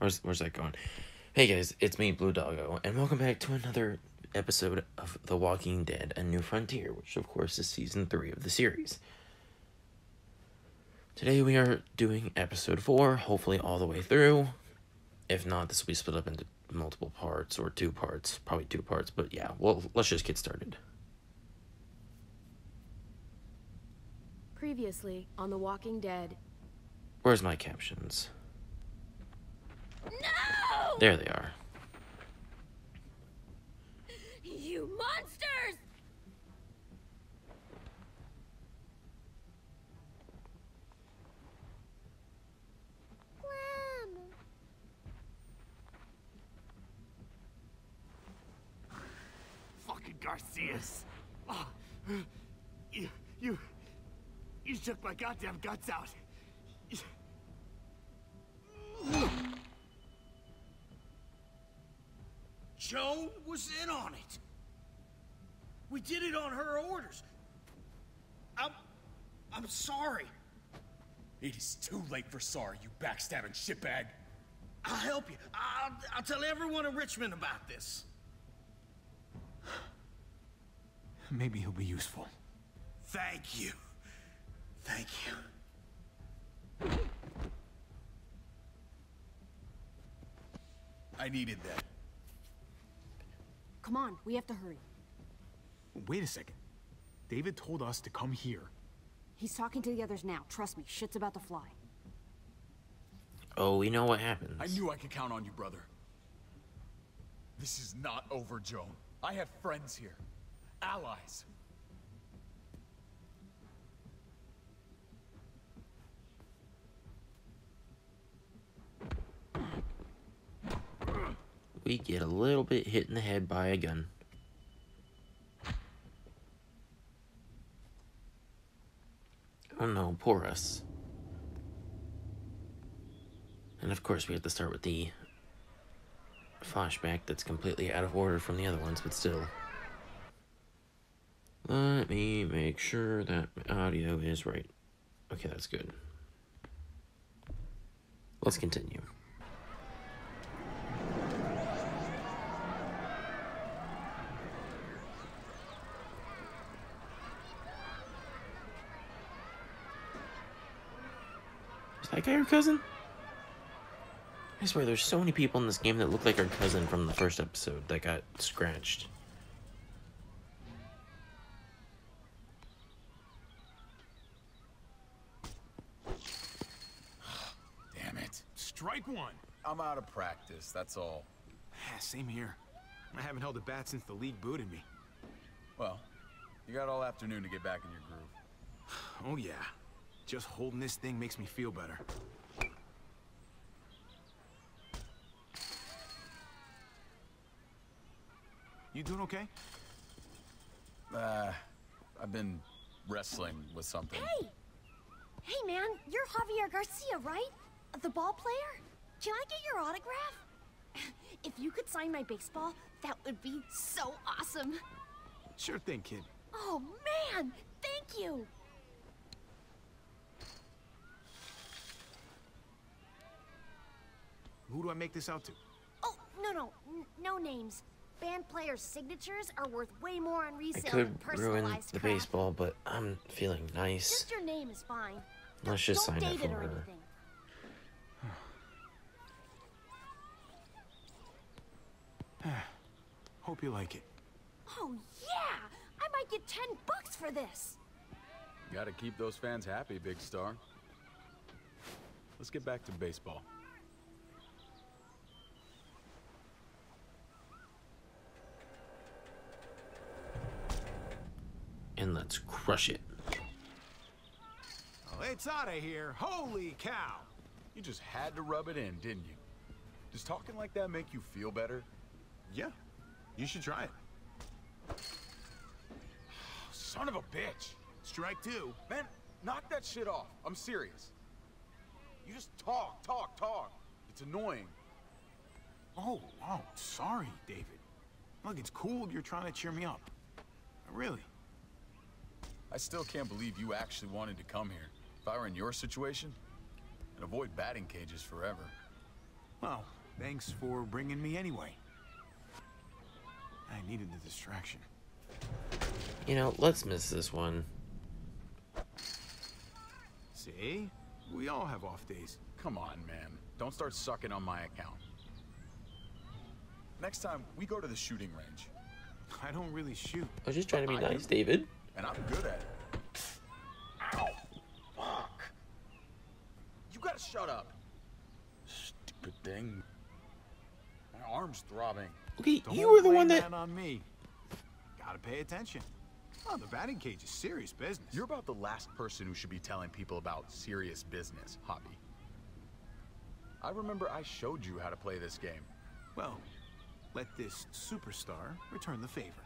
Where's where's that going? Hey guys, it's me, BlueDawgo, and welcome back to another episode of The Walking Dead: A New Frontier, which of course is season three of the series. Today we are doing episode four, hopefully all the way through. If not, this will be split up into multiple parts or two parts, probably two parts. But yeah, well, let's just get started. Previously on The Walking Dead. Where's my captions? No! There they are. You monsters! Fucking Garcias. Oh, you, you, you shook my goddamn guts out. Joan was in on it. We did it on her orders. I'm, I'm sorry. It is too late for sorry, you backstabbing shitbag. I'll help you. I'll, I'll tell everyone in Richmond about this. Maybe he'll be useful. Thank you. Thank you. I needed that. Come on, we have to hurry. Wait a second. David told us to come here. He's talking to the others now. Trust me, shit's about to fly. Oh, we know what happens. I knew I could count on you, brother. This is not over, Joan. I have friends here. Allies. We get a little bit hit in the head by a gun. Oh no, poor us. And of course, we have to start with the flashback that's completely out of order from the other ones, but still. Let me make sure that audio is right. Okay, that's good. Let's continue. Is that guy your cousin? I swear, there's so many people in this game that look like our cousin from the first episode that got scratched. Damn it. Strike one. I'm out of practice, that's all. Ah, same here. I haven't held a bat since the league booted me. Well, you got all afternoon to get back in your groove. Oh yeah. Just holding this thing makes me feel better. You doing okay? Uh, I've been wrestling with something. Hey! Hey, man, you're Javier Garcia, right? The ball player? Can I get your autograph? If you could sign my baseball, that would be so awesome. Sure thing, kid. Oh, man! Thank you! Who do I make this out to? Oh, no, no, n- no names. Band players' signatures are worth way more on I resale could than ruin the crap. baseball, but I'm feeling nice. Just your name is fine. Let's just Don't sign it date it for or her. anything. Hope you like it. Oh, yeah! I might get 10 bucks for this! Gotta keep those fans happy, Big Star. Let's get back to baseball. And let's crush it. Oh, it's out of here. Holy cow. You just had to rub it in, didn't you? Does talking like that make you feel better? Yeah. You should try it. Son of a bitch! Strike two. Man, knock that shit off. I'm serious. You just talk, talk, talk. It's annoying. Oh, oh, sorry, David. Look, it's cool you're trying to cheer me up. Really? I still can't believe you actually wanted to come here. If I were in your situation, I'd avoid batting cages forever. Well, thanks for bringing me anyway. I needed the distraction. You know, let's miss this one. See? We all have off days. Come on, man. Don't start sucking on my account. Next time, we go to the shooting range. I don't really shoot. I was just trying to be I nice, do. David. And I'm good at it. Ow! Fuck! You gotta shut up. Stupid thing. My arm's throbbing. Okay, Don't you were the one that. that on me. Gotta pay attention. Oh, the batting cage is serious business. You're about the last person who should be telling people about serious business, Hobby. I remember I showed you how to play this game. Well, let this superstar return the favor.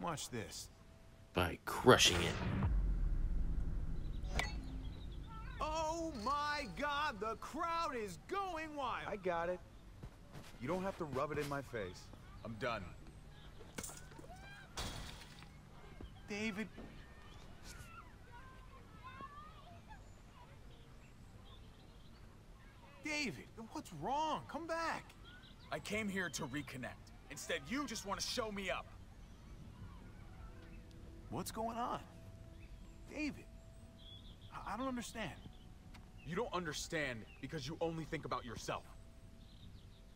Watch this. By crushing it. Oh my god, the crowd is going wild! I got it. You don't have to rub it in my face. I'm done. David. David, what's wrong? Come back. I came here to reconnect. Instead, you just want to show me up. What's going on? David. I, I don't understand. You don't understand because you only think about yourself.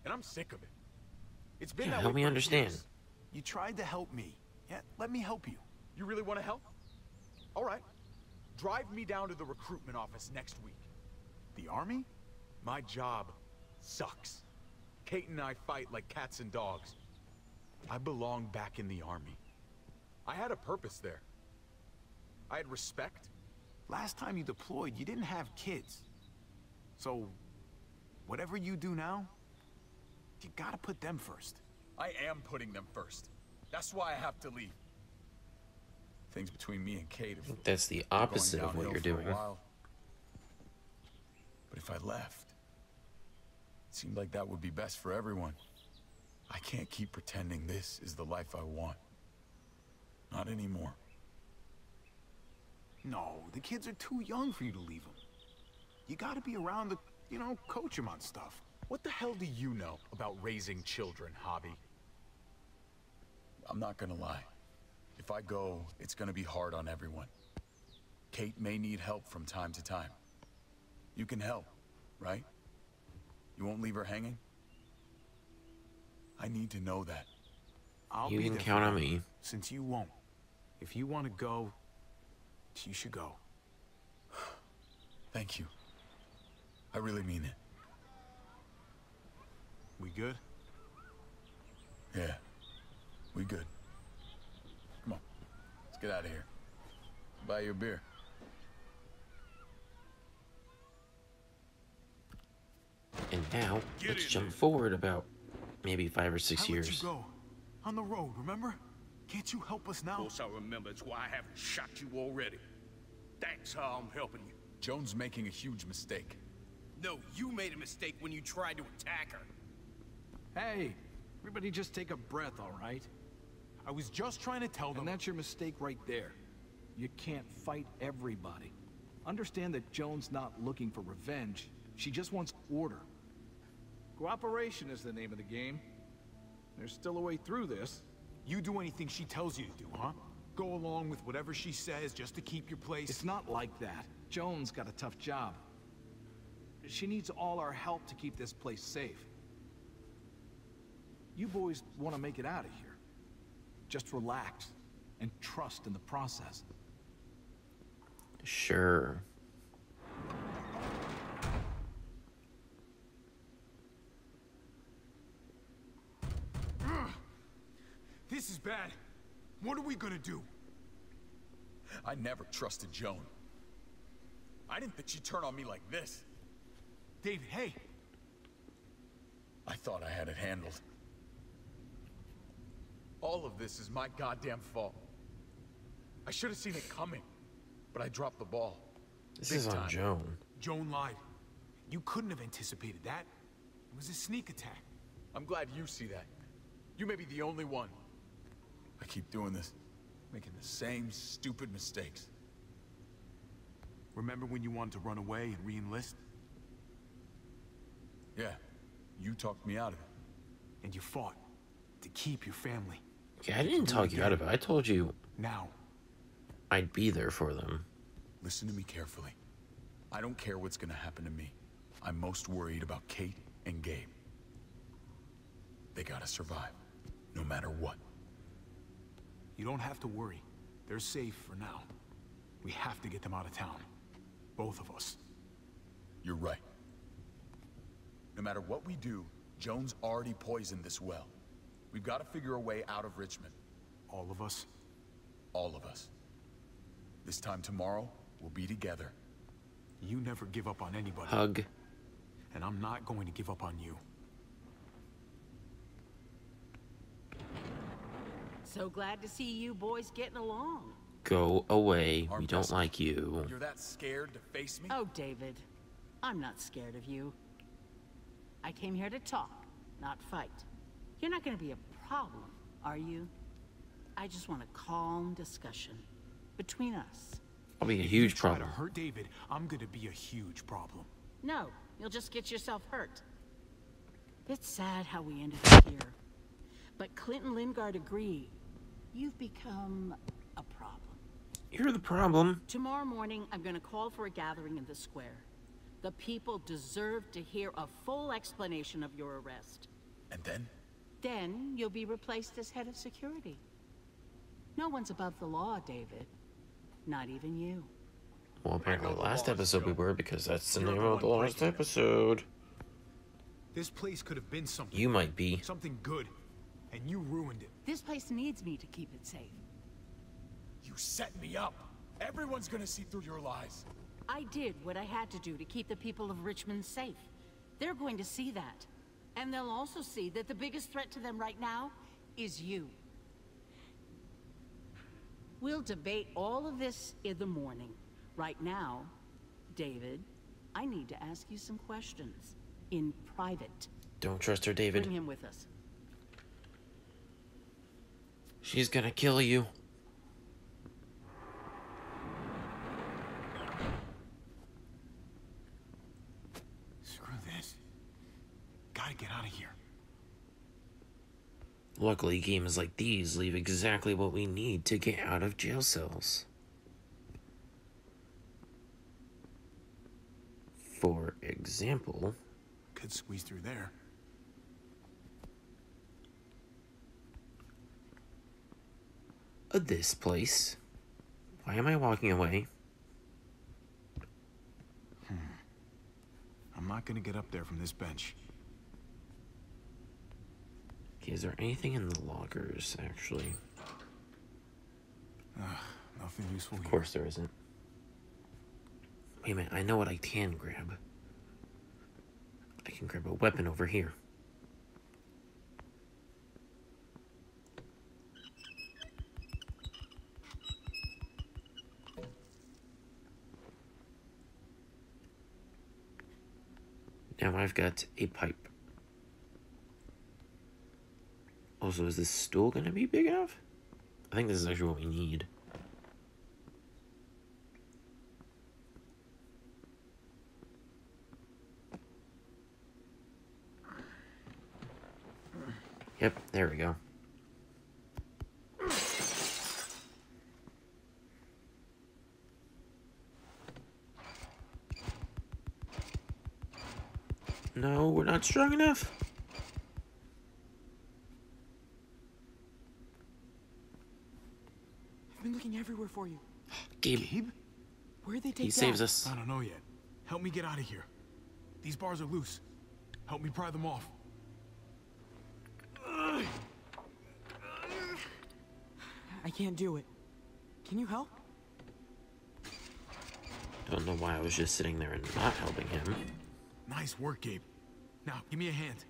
And I'm sick of it. It's been Yeah, that help way me understand. years. You tried to help me. Yeah, let me help you. You really want to help? All right. Drive me down to the recruitment office next week. The army? My job sucks. Kate and I fight like cats and dogs. I belong back in the army. I had a purpose there. I had respect. Last time you deployed, you didn't have kids. So, whatever you do now, you gotta put them first. I am putting them first. That's why I have to leave. Things between me and Kate have That's the opposite of what you're downhill for a doing. But if I left, it seemed like that would be best for everyone. I can't keep pretending this is the life I want. Not anymore. No, the kids are too young for you to leave them. You gotta be around to, you know, coach them on stuff. What the hell do you know about raising children, Hobby? I'm not gonna lie. If I go, it's gonna be hard on everyone. Kate may need help from time to time. You can help, right? You won't leave her hanging? I need to know that. I'll You be can count on me. Since you won't. If you want to go, you should go. Thank you. I really mean it. We good? Yeah. We good. Come on. Let's get out of here. Buy your beer. And now, Get let's jump there. forward about maybe five or six I years. let you go. On the road, remember? Can't you help us now? Of now? course I remember. It's why I haven't shot you already. Thanks how I'm helping you. Joan's making a huge mistake. No, you made a mistake when you tried to attack her. Hey, everybody just take a breath, all right? I was just trying to tell them. And that's your mistake right there. You can't fight everybody. Understand that Joan's not looking for revenge. She just wants order. Cooperation is the name of the game. There's still a way through this. You do anything she tells you to do, huh? Go along with whatever she says just to keep your place. It's not like that. Joan's got a tough job. She needs all our help to keep this place safe. You boys want to make it out of here. Just relax and trust in the process. Sure. This is bad. What are we gonna do? I never trusted Joan. I didn't think she'd turn on me like this. David, hey! I thought I had it handled. All of this is my goddamn fault. I should have seen it coming, but I dropped the ball. This Big is on time. Joan. Joan lied. You couldn't have anticipated that. It was a sneak attack. I'm glad you see that. You may be the only one. I keep doing this, making the same stupid mistakes. Remember when you wanted to run away and re-enlist? Yeah, You talked me out of it. And you fought to keep your family. Yeah, I didn't talk you out of it. I told you Now, I'd be there for them. Listen to me carefully. I don't care what's gonna happen to me. I'm most worried about Kate and Gabe. They gotta survive, no matter what. You don't have to worry. They're safe for now. We have to get them out of town. Both of us. You're right. No matter what we do, Joan's already poisoned this well. We've got to figure a way out of Richmond. All of us. All of us. This time tomorrow, we'll be together. You never give up on anybody. Hug. And I'm not going to give up on you. So glad to see you boys getting along. Go away. We don't wrestle. like you. You're that scared to face me? Oh, David, I'm not scared of you. I came here to talk, not fight. You're not going to be a problem, are you? I just want a calm discussion between us. I'll be a huge Try to problem. hurt David, I'm gonna be a huge problem. No, you'll just get yourself hurt. It's sad how we ended up here. But Clint and Lingard agreed. You've become a problem. You're the problem. Tomorrow morning, I'm going to call for a gathering in the square. The people deserve to hear a full explanation of your arrest. And then? Then you'll be replaced as head of security. No one's above the law, David. Not even you. Well, apparently the last episode we were because that's the You're name of the last episode. This place could have been something. You might be. Something good. And you ruined it. This place needs me to keep it safe. You set me up. Everyone's gonna see through your lies. I did what I had to do to keep the people of Richmond safe. They're going to see that. And they'll also see that the biggest threat to them right now is you. We'll debate all of this in the morning. Right now, David, I need to ask you some questions. In private. Don't trust her, David. Bring David. him with us. She's gonna kill you. Screw this. Gotta get out of here. Luckily, games like these leave exactly what we need to get out of jail cells. For example, Could squeeze through there. Uh, this place. Why am I walking away? I'm not gonna get up there from this bench. Okay, is there anything in the lockers, actually? Nothing useful Of here. course there isn't. Wait a minute, I know what I can grab. I can grab a weapon over here. Now I've got a pipe. Also, is this stool gonna be big enough? I think this is actually what we need. Yep, there we go. No, we're not strong enough. I've been looking everywhere for you. Gabe, Gabe? Where'd they take he saves us. I don't know yet. Help me get out of here. These bars are loose. Help me pry them off. I can't do it. Can you help? Don't know why I was just sitting there and not helping him. Nice work, Gabe. Now, give me a hand.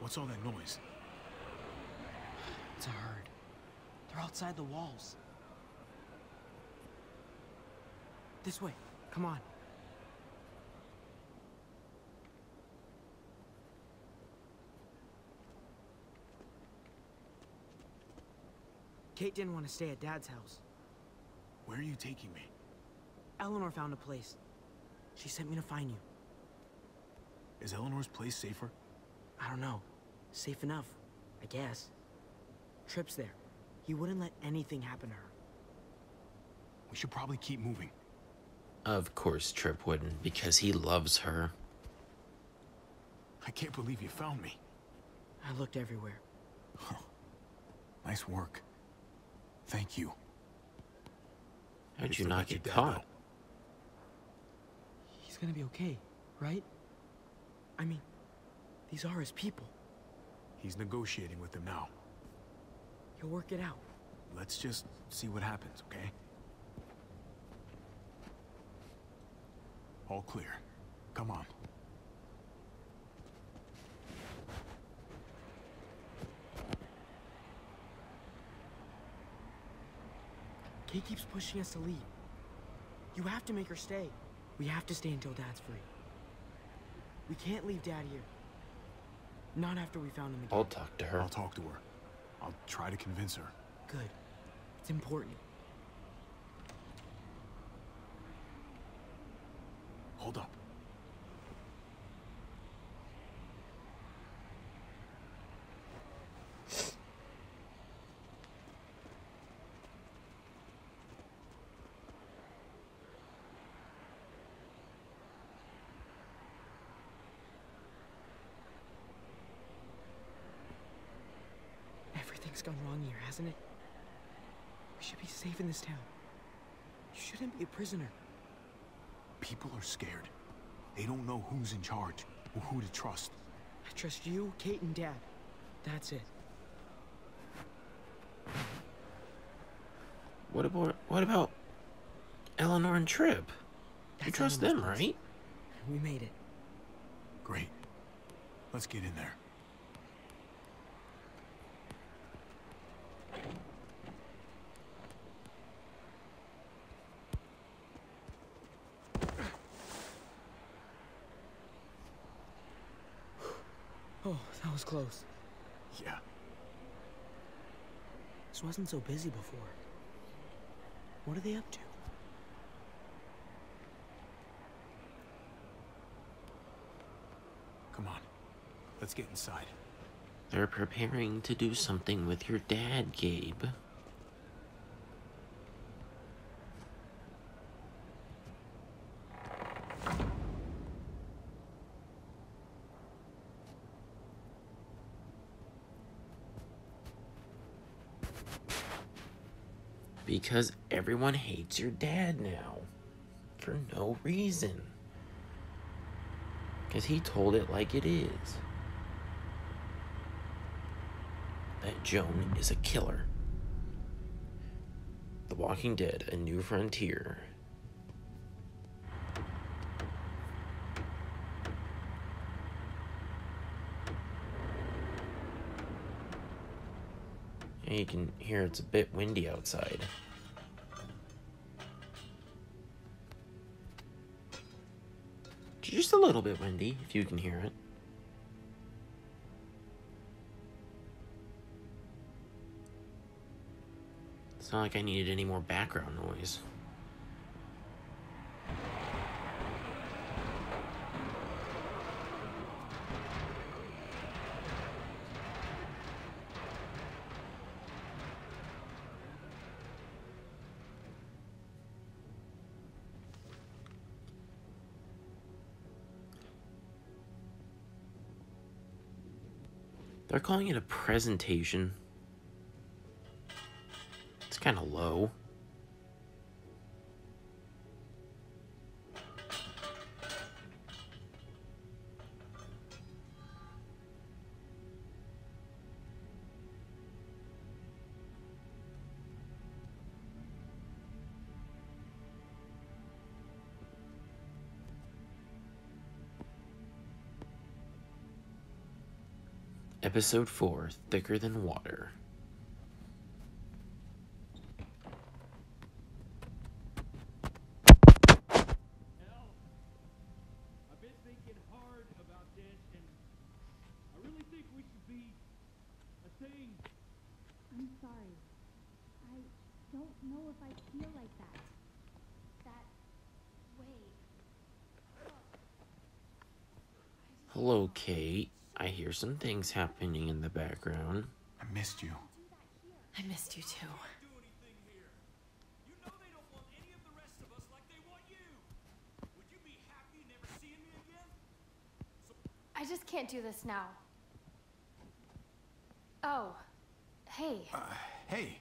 What's all that noise? It's a herd. They're outside the walls. This way. Come on. Kate didn't want to stay at Dad's house. Where are you taking me? Eleanor found a place. She sent me to find you. Is Eleanor's place safer? I don't know. Safe enough, I guess. Tripp's there. He wouldn't let anything happen to her. We should probably keep moving. Of course, Tripp wouldn't, because he loves her. I can't believe you found me. I looked everywhere. Nice work. Thank you. How'd you not let your get caught? He's gonna be okay, right? I mean, these are his people. He's negotiating with them now. He'll work it out. Let's just see what happens, okay? All clear. Come on. Kate keeps pushing us to leave. You have to make her stay. We have to stay until Dad's free. We can't leave Dad here. Not after we found him again. I'll talk to her. I'll talk to her. I'll try to convince her. Good. It's important. Hold up. Everything's gone wrong here, hasn't it? We should be safe in this town. You shouldn't be a prisoner. People are scared. They don't know who's in charge or who to trust. I trust you, Kate, and Dad. That's it. What about what about Eleanor and Tripp? You trust them, place. right? We made it. Great. Let's get in there. Oh, that was close. Yeah. This wasn't so busy before. What are they up to? Come on. Let's get inside. They're preparing to do something with your dad, Gabe. Because everyone hates your dad now. For no reason. Because he told it like it is. That Joan is a killer. The Walking Dead, A New Frontier. You can hear it's a bit windy outside. Little bit windy, if you can hear it. It's not like I needed any more background noise. Calling it a presentation. It's kind of low. Episode 4 Thicker Than Water. I've been thinking hard about this, and I really think we should be a thing. I'm sorry. I don't know if I feel like that. That way. Hello, Kate. I some things happening in the background. I missed you. I missed you too. I just can't do this now. Oh, hey, Uh, hey.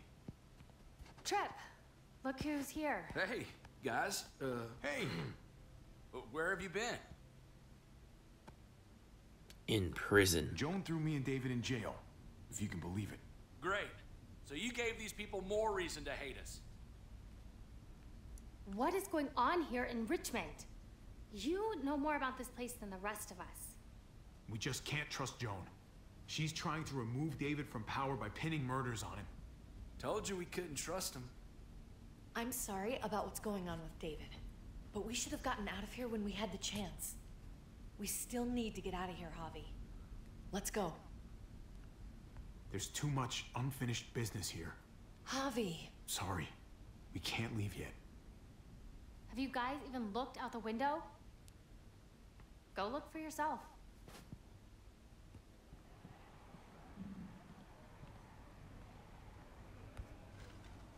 Tripp. Look who's here. Hey, guys. Uh, hey. Where have you been? In prison. Joan threw me and David in jail, if you can believe it. Great. So you gave these people more reason to hate us. What is going on here in Richmond? You know more about this place than the rest of us. We just can't trust Joan. She's trying to remove David from power by pinning murders on him. Told you we couldn't trust him. I'm sorry about what's going on with David, but we should have gotten out of here when we had the chance. We still need to get out of here, Javi. Let's go. There's too much unfinished business here. Javi. Sorry. We can't leave yet. Have you guys even looked out the window? Go look for yourself.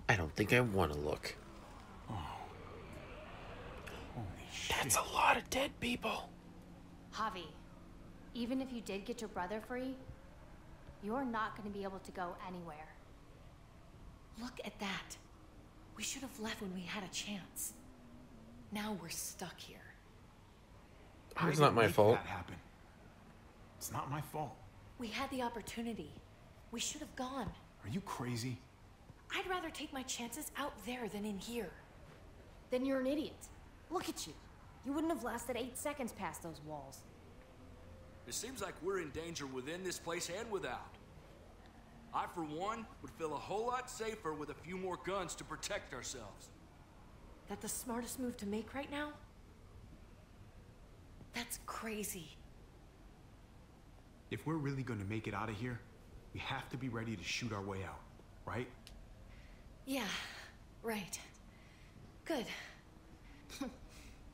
I don't think I want to look. Oh. That's a lot of dead people. Javi, even if you did get your brother free, you're not going to be able to go anywhere. Look at that. We should have left when we had a chance. Now we're stuck here. I It's not my fault. That happen. It's not my fault. We had the opportunity. We should have gone. Are you crazy? I'd rather take my chances out there than in here. Then you're an idiot. Look at you. You wouldn't have lasted eight seconds past those walls. It seems like we're in danger within this place and without. I, for one, would feel a whole lot safer with a few more guns to protect ourselves. That the smartest move to make right now? That's crazy. If we're really gonna make it out of here, we have to be ready to shoot our way out, right? Yeah, right. Good.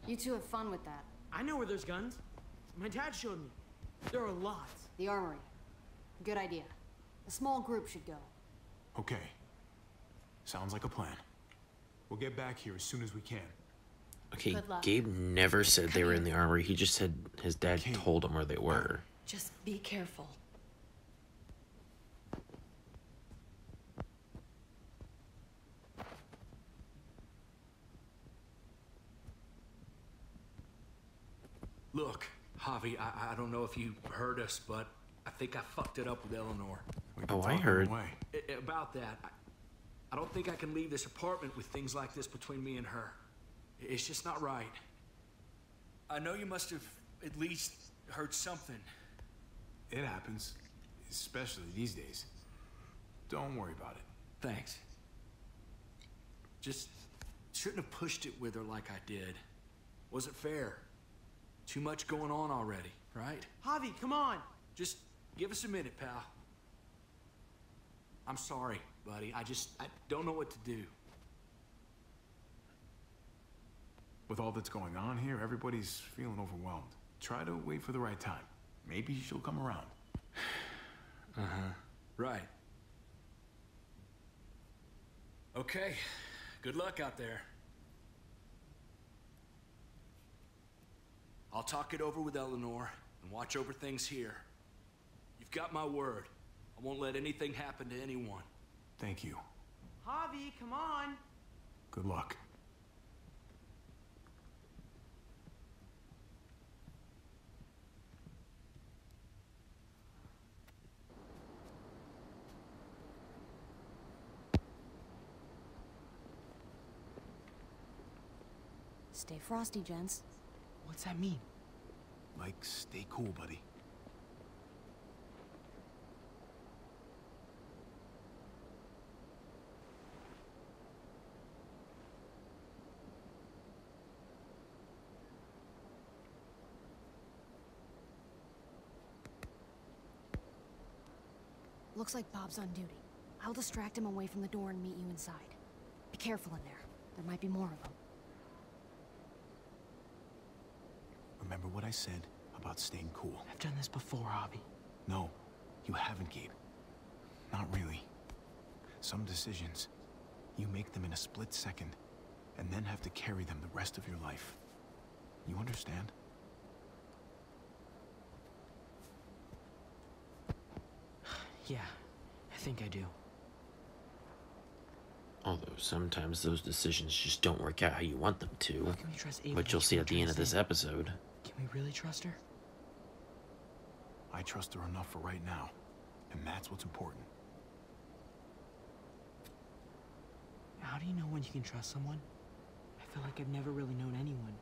You two have fun with that. I know where there's guns. My dad showed me. There are lots. The armory. Good idea. A small group should go. Okay. Sounds like a plan. We'll get back here as soon as we can. Okay, Good luck. Gabe never said they were in the armory. He just said his dad told him where they were. Just be careful. Look, Javi, I, I don't know if you heard us, but I think I fucked it up with Eleanor. Oh, I heard. I- about that, I, I don't think I can leave this apartment with things like this between me and her. It's just not right. I know you must have at least heard something. It happens, especially these days. Don't worry about it. Thanks. Just shouldn't have pushed it with her like I did. Wasn't fair. Too much going on already, right? Javi, come on. Just give us a minute, pal. I'm sorry, buddy. I just I don't know what to do. With all that's going on here, everybody's feeling overwhelmed. Try to wait for the right time. Maybe she'll come around. Uh-huh. Right. Okay. Good luck out there. I'll talk it over with Eleanor and watch over things here. You've got my word. I won't let anything happen to anyone. Thank you. Javi, come on. Good luck. Stay frosty, gents. What's that mean? Mike, stay cool, buddy. Looks like Bob's on duty. I'll distract him away from the door and meet you inside. Be careful in there. There might be more of them. Remember what I said about staying cool? I've done this before, Hobby. No, you haven't, Gabe. Not really. Some decisions, you make them in a split second, and then have to carry them the rest of your life. You understand? Yeah, I think I do. Although sometimes those decisions just don't work out how you want them to. can we trust Ava Which you'll see at the end of this stay? episode. Can we really trust her? I trust her enough for right now, and that's what's important. How do you know when you can trust someone? I feel like I've never really known anyone,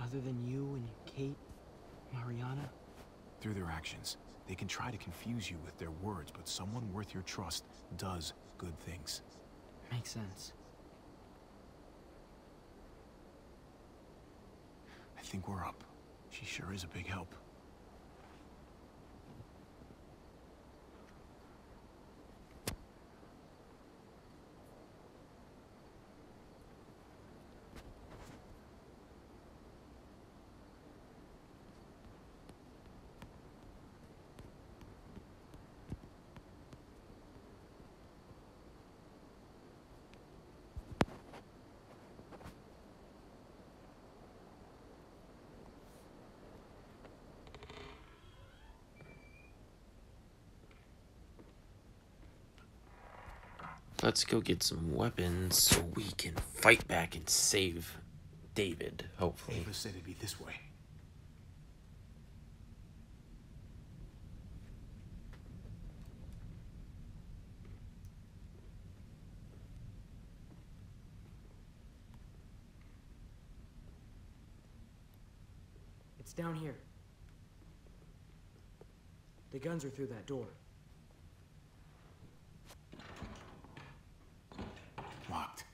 other than you and Kate, Mariana. Through their actions, they can try to confuse you with their words, but someone worth your trust does good things. Makes sense. I think we're up. She sure is a big help. Let's go get some weapons so we can fight back and save David, hopefully. Ava said it'd be this way. It's down here. The guns are through that door. Locked.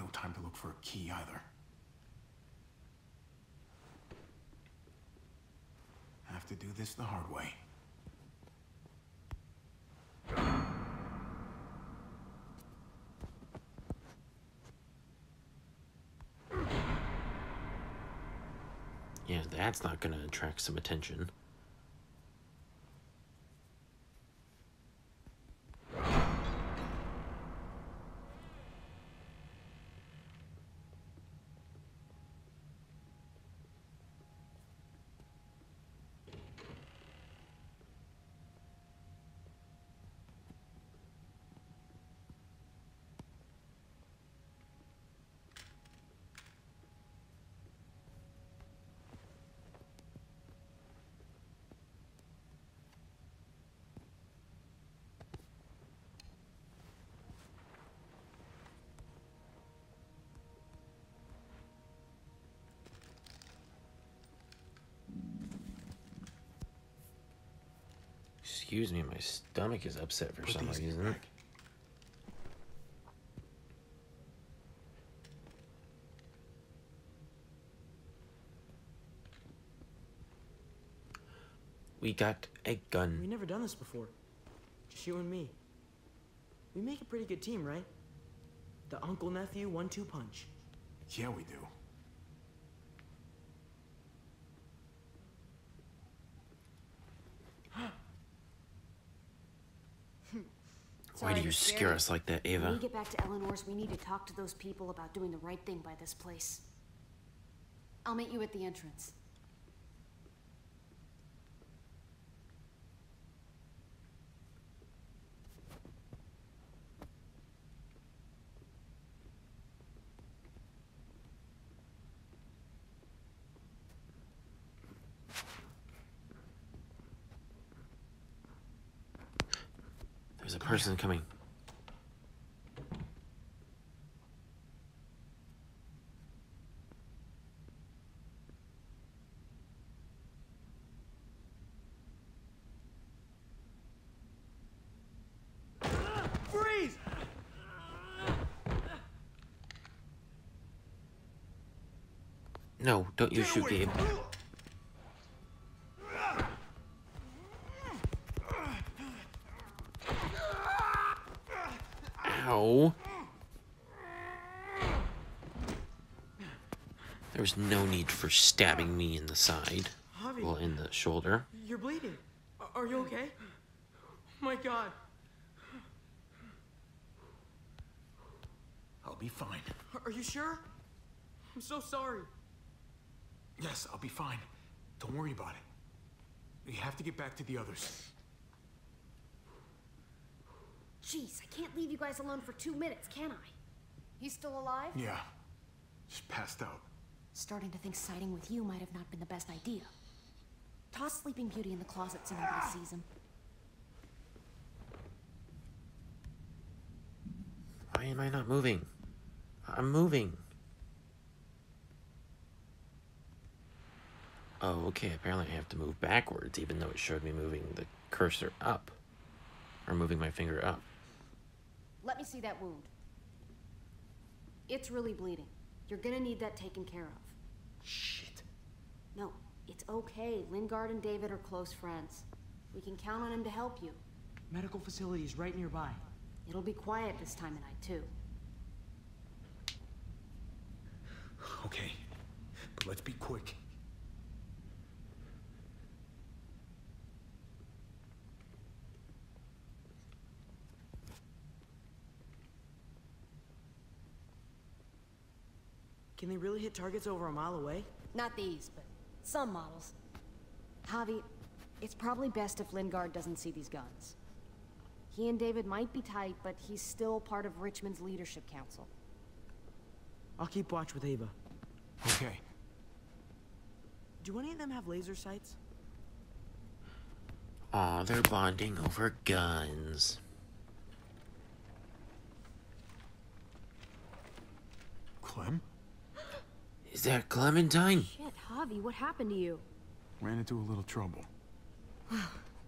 No time to look for a key either. Have to do this the hard way. Yeah, that's not gonna attract some attention. Excuse me, my stomach is upset for Put some these in your reason. bag. We got a gun. We gun. never done this before. Just you and me. We make a pretty good team, right? The uncle nephew one two punch. Yeah, we do. Why do you scare us like that, Ava? When we get back to Eleanor's, we need to talk to those people about doing the right thing by this place. I'll meet you at the entrance. There's a person coming. Freeze! No, don't you shoot Gabe. Ow. There was no need for stabbing me in the side. Javi. Well, in the shoulder. You're bleeding. Are you okay? Oh my god. I'll be fine. Are you sure? I'm so sorry. Yes, I'll be fine. Don't worry about it. We have to get back to the others. Jeez, I can't leave you guys alone for two minutes, can I? He's still alive? Yeah. Just passed out. Starting to think siding with you might have not been the best idea. Toss Sleeping Beauty in the closet so nobody sees him. Why am I not moving? I'm moving. Oh, okay. Apparently I have to move backwards, even though it showed me moving the cursor up. Or moving my finger up. Let me see that wound. It's really bleeding. You're gonna need that taken care of. Shit. No, it's okay. Lingard and David are close friends. We can count on him to help you. Medical facility is right nearby. It'll be quiet this time of night, too. Okay. But let's be quick. Can they really hit targets over a mile away? Not these, but some models. Javi, it's probably best if Lingard doesn't see these guns. He and David might be tight, but he's still part of Richmond's leadership council. I'll keep watch with Ava. Okay. Do any of them have laser sights? Aw, they're bonding over guns. Clem? Is that Clementine? Shit, Javi, what happened to you? Ran into a little trouble.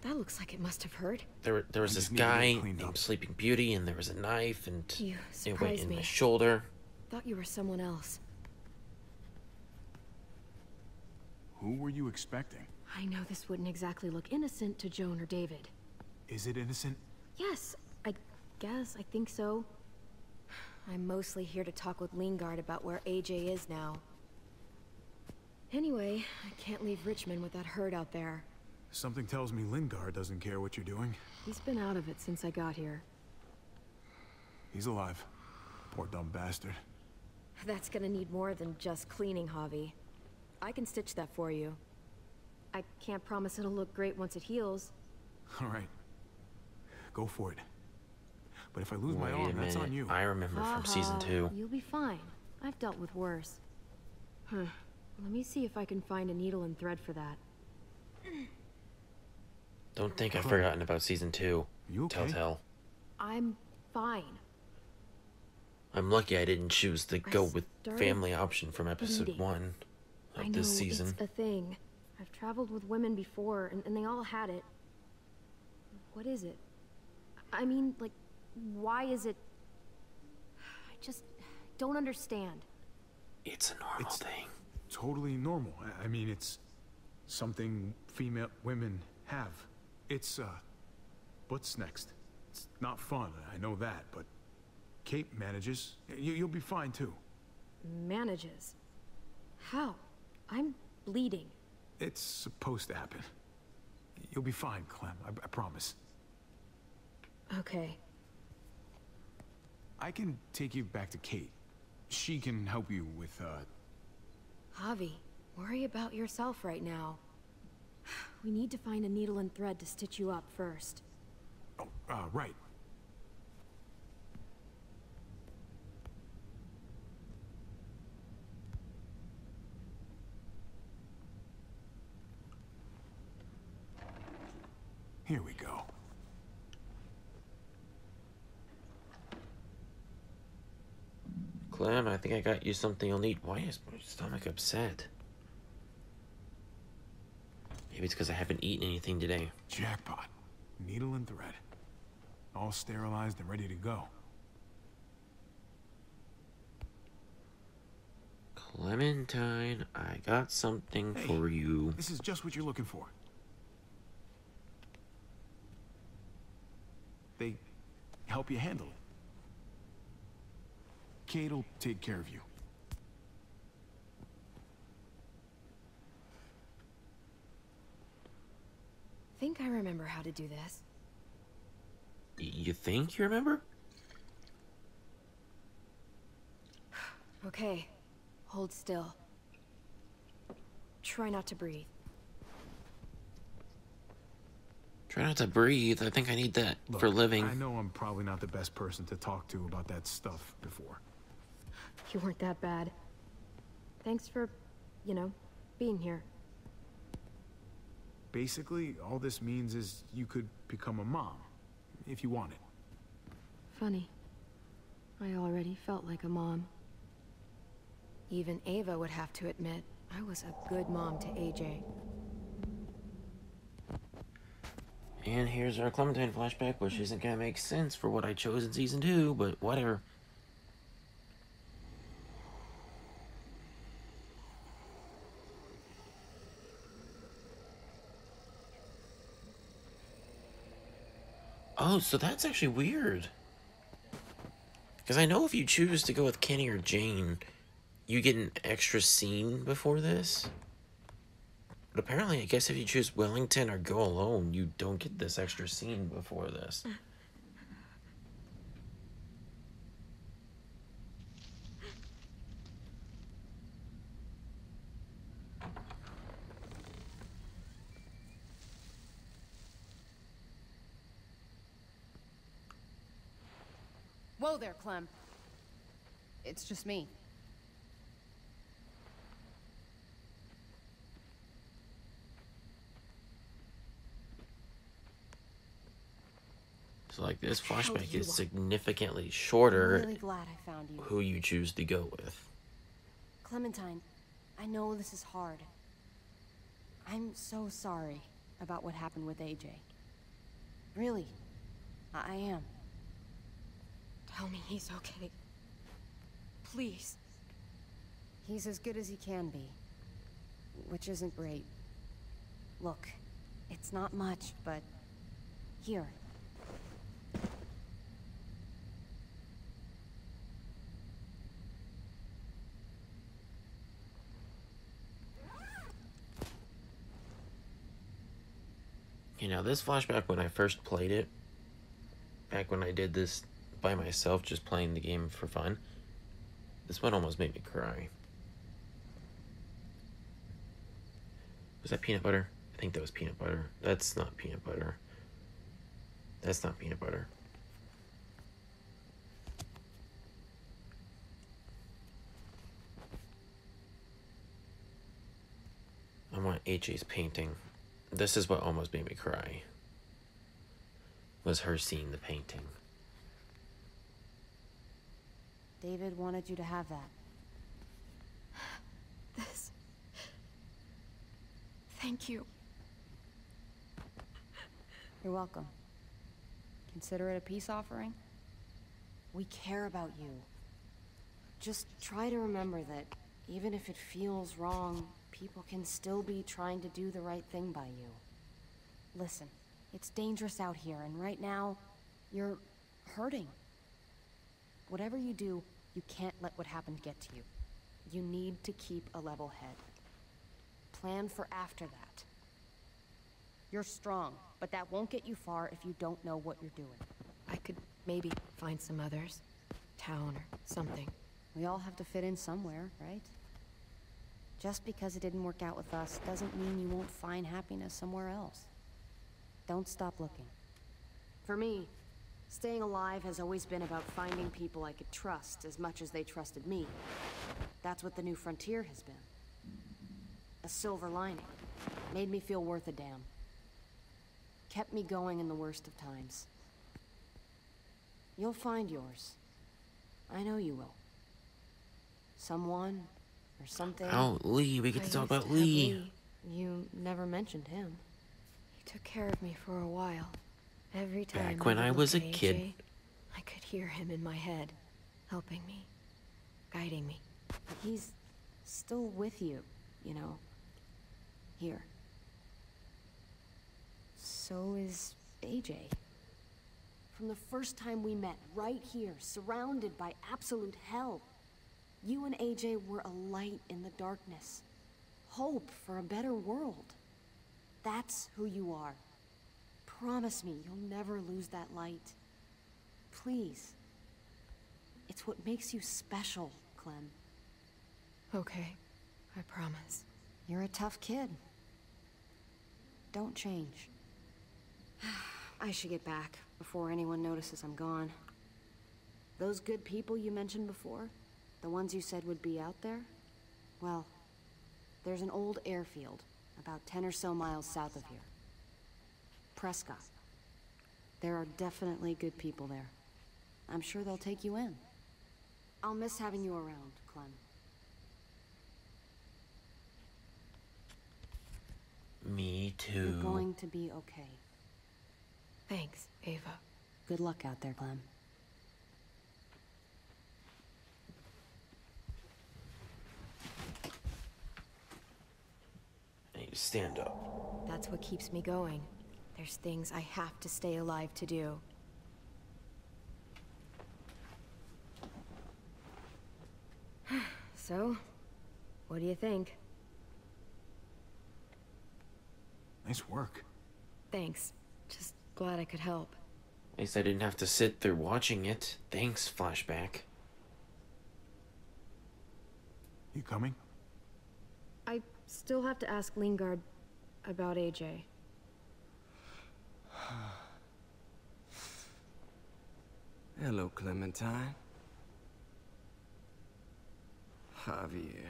That looks like it must have hurt. There, there was I this just need to get guy cleaned named up. Sleeping Beauty, and there was a knife, and You it went in me. my shoulder. Thought you were someone else. Who were you expecting? I know this wouldn't exactly look innocent to Joan or David. Is it innocent? Yes, I guess. I think so. I'm mostly here to talk with Lingard about where AJ is now. Anyway, I can't leave Richmond with that herd out there. Something tells me Lingard doesn't care what you're doing. He's been out of it since I got here. He's alive. Poor dumb bastard. That's gonna need more than just cleaning, Javi. I can stitch that for you. I can't promise it'll look great once it heals. All right. Go for it. But if I lose my Wait a arm, that's on you. I remember from season ah, two. You'll be fine. I've dealt with worse. Huh. Let me see if I can find a needle and thread for that. Don't think I've forgotten about season two. You okay? Telltale. I'm fine. I'm lucky I didn't choose the go with family option from episode bleeding. one I of know this season. it's a thing. I've traveled with women before, and, and they all had it. What is it? I mean, like, why is it? I just don't understand. It's a normal It's- thing. Totally normal. I- mean, it's something female women have. It's, uh, what's next? It's not fun, I know that, but Kate manages. You, you'll be fine too. Manages. How? I'm bleeding. It's supposed to happen. You'll be fine, Clem. I, I promise. Okay. I can take you back to Kate. She can help you with, uh, Javi, worry about yourself right now. We need to find a needle and thread to stitch you up first. oh, uh, right. Here we go. Clem, I think I got you something you'll need. Why is my stomach upset? Maybe it's because I haven't eaten anything today. Jackpot. Needle and thread. All sterilized and ready to go. Clementine, I got something Hey, for you. This is just what you're looking for. They help you handle it. Kate'll take care of you. think I remember how to do this. You think you remember? Okay, hold still. Try not to breathe. Try not to breathe. I think I need that for living. I know I'm probably not the best person to talk to about that stuff before. You weren't that bad. Thanks for, you know, being here. Basically, all this means is you could become a mom, if you wanted. Funny. I already felt like a mom. Even Ava would have to admit, I was a good mom to AJ. And here's our Clementine flashback, which isn't gonna make sense for what I chose in season two, but whatever. Oh, so that's actually weird. Because I know if you choose to go with Kenny or Jane, you get an extra scene before this. But apparently, I guess if you choose Wellington or go alone, you don't get this extra scene before this. Mm. Whoa there, Clem. It's just me. So, like, this flashback is significantly shorter I'm really glad I found you. who you choose to go with. Clementine, I know this is hard. I'm so sorry about what happened with AJ. Really, I I am. Tell me he's okay. Please. He's as good as he can be, which isn't great. Look, it's not much, but here. You know, this flashback when I first played it, back when I did this by myself, just playing the game for fun, this one almost made me cry. Was that peanut butter? I think that was peanut butter. That's not peanut butter. That's not peanut butter. I want AJ's painting. This is what almost made me cry. Was her seeing the painting. David wanted you to have that. This. Thank you. You're welcome. Consider it a peace offering. We care about you. Just try to remember that even if it feels wrong, people can still be trying to do the right thing by you. Listen, it's dangerous out here, and right now, you're hurting. Whatever you do, you can't let what happened get to you. You need to keep a level head. Plan for after that. You're strong, but that won't get you far if you don't know what you're doing. I could maybe find some others. Town or something. We all have to fit in somewhere, right? Just because it didn't work out with us doesn't mean you won't find happiness somewhere else. Don't stop looking. For me, staying alive has always been about finding people I could trust as much as they trusted me. That's what the new frontier has been. A silver lining. Made me feel worth a damn. Kept me going in the worst of times. You'll find yours. I know you will. Someone or something. Oh, Lee, we get I to talk about to have Lee. You never mentioned him. He took care of me for a while. Every time Back when would I was a at kid. I could hear him in my head, helping me, guiding me. He's still with you, you know. Here. So is AJ. from the first time we met, right here, surrounded by absolute hell. You and AJ were a light in the darkness. Hope for a better world. That's who you are. Promise me you'll never lose that light. Please. It's what makes you special, Clem. Okay, I promise. You're a tough kid. Don't change. I should get back before anyone notices I'm gone. Those good people you mentioned before, the ones you said would be out there, well, there's an old airfield about 10 or so miles south of here. Prescott. There are definitely good people there. I'm sure they'll take you in. I'll miss having you around, Clem. Me too. You're going to be okay. Thanks, Ava. Good luck out there, Clem. I need to stand up. That's what keeps me going. There's things I have to stay alive to do. so, what do you think? Nice work. Thanks. Just glad I could help. At least I didn't have to sit there watching it. Thanks, flashback. You coming? I still have to ask Lingard about AJ. Hello, Clementine. Javier.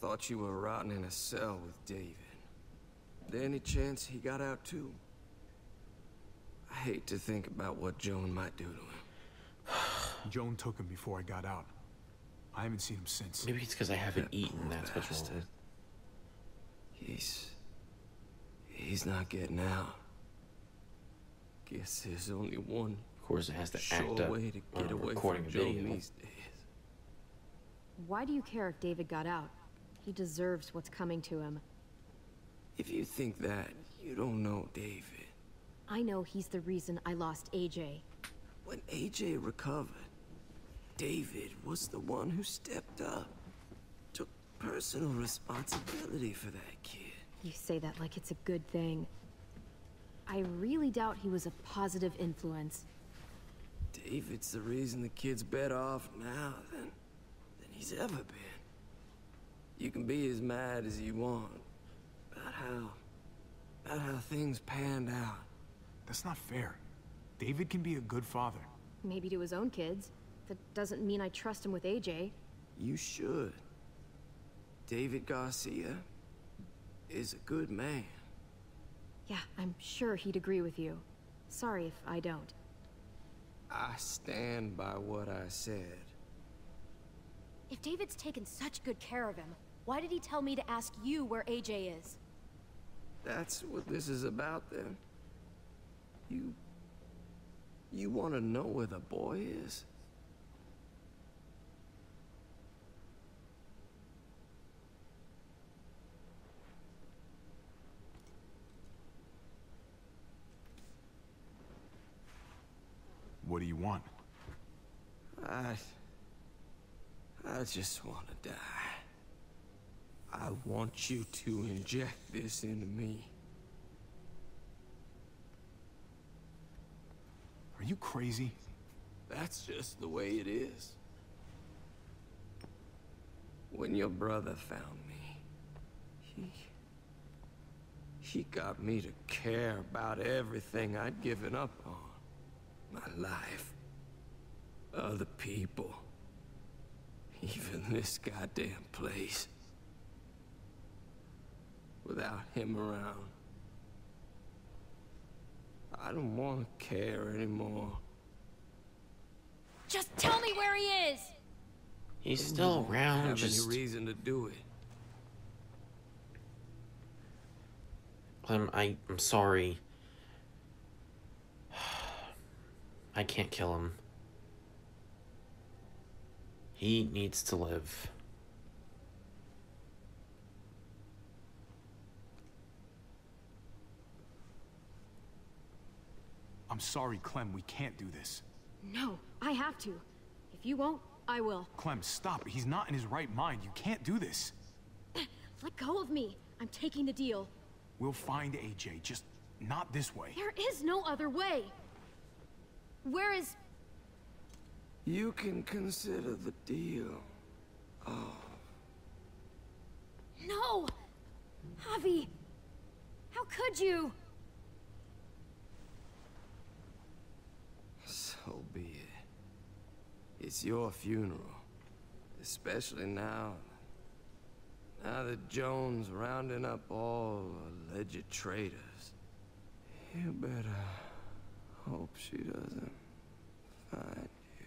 Thought you were rotting in a cell with David. There any chance he got out too? I hate to think about what Joan might do to him. Joan took him before I got out. I haven't seen him since. Maybe it's because I haven't eaten. That's what's wrong. Bastard. He's... He's not getting out. Guess there's only one Of course, it has to sure act up way to on get a away recording from video. These days. Why do you care if David got out? He deserves what's coming to him. If you think that, you don't know David. I know he's the reason I lost AJ. When AJ recovered, David was the one who stepped up. Took personal responsibility for that kid. You say that like it's a good thing. I really doubt he was a positive influence. David's the reason the kid's better off now than, than he's ever been. You can be as mad as you want about how, about how things panned out. That's not fair. David can be a good father. Maybe to his own kids. That doesn't mean I trust him with AJ. You should. David Garcia is a good man. Yeah, I'm sure he'd agree with you. Sorry if I don't. I stand by what I said. If David's taken such good care of him, why did he tell me to ask you where AJ is? That's what this is about then. You... You want to know where the boy is? What do you want? I... I just want to die. I want you to inject this into me. Are you crazy? That's just the way it is. When your brother found me, he... He got me to care about everything I'd given up on. My life. Other people. Even this goddamn place. Without him around. I don't want to care anymore. Just tell me where he is! He's still I around, have just... any reason to do it. Clem, I, I'm sorry. I can't kill him. He needs to live. I'm I'm sorry, Clem, we can't do this. No, I have to. If you won't, I will. Clem, stop. He's not in his right mind. You can't do this. Let go of me. I'm taking the deal. We'll find AJ, just not this way. There is no other way. Where is... You can consider the deal. Oh, No! Javi! How could you? so be it. It's your funeral. Especially now. Now that Joan's rounding up all alleged traitors. You better hope she doesn't find you.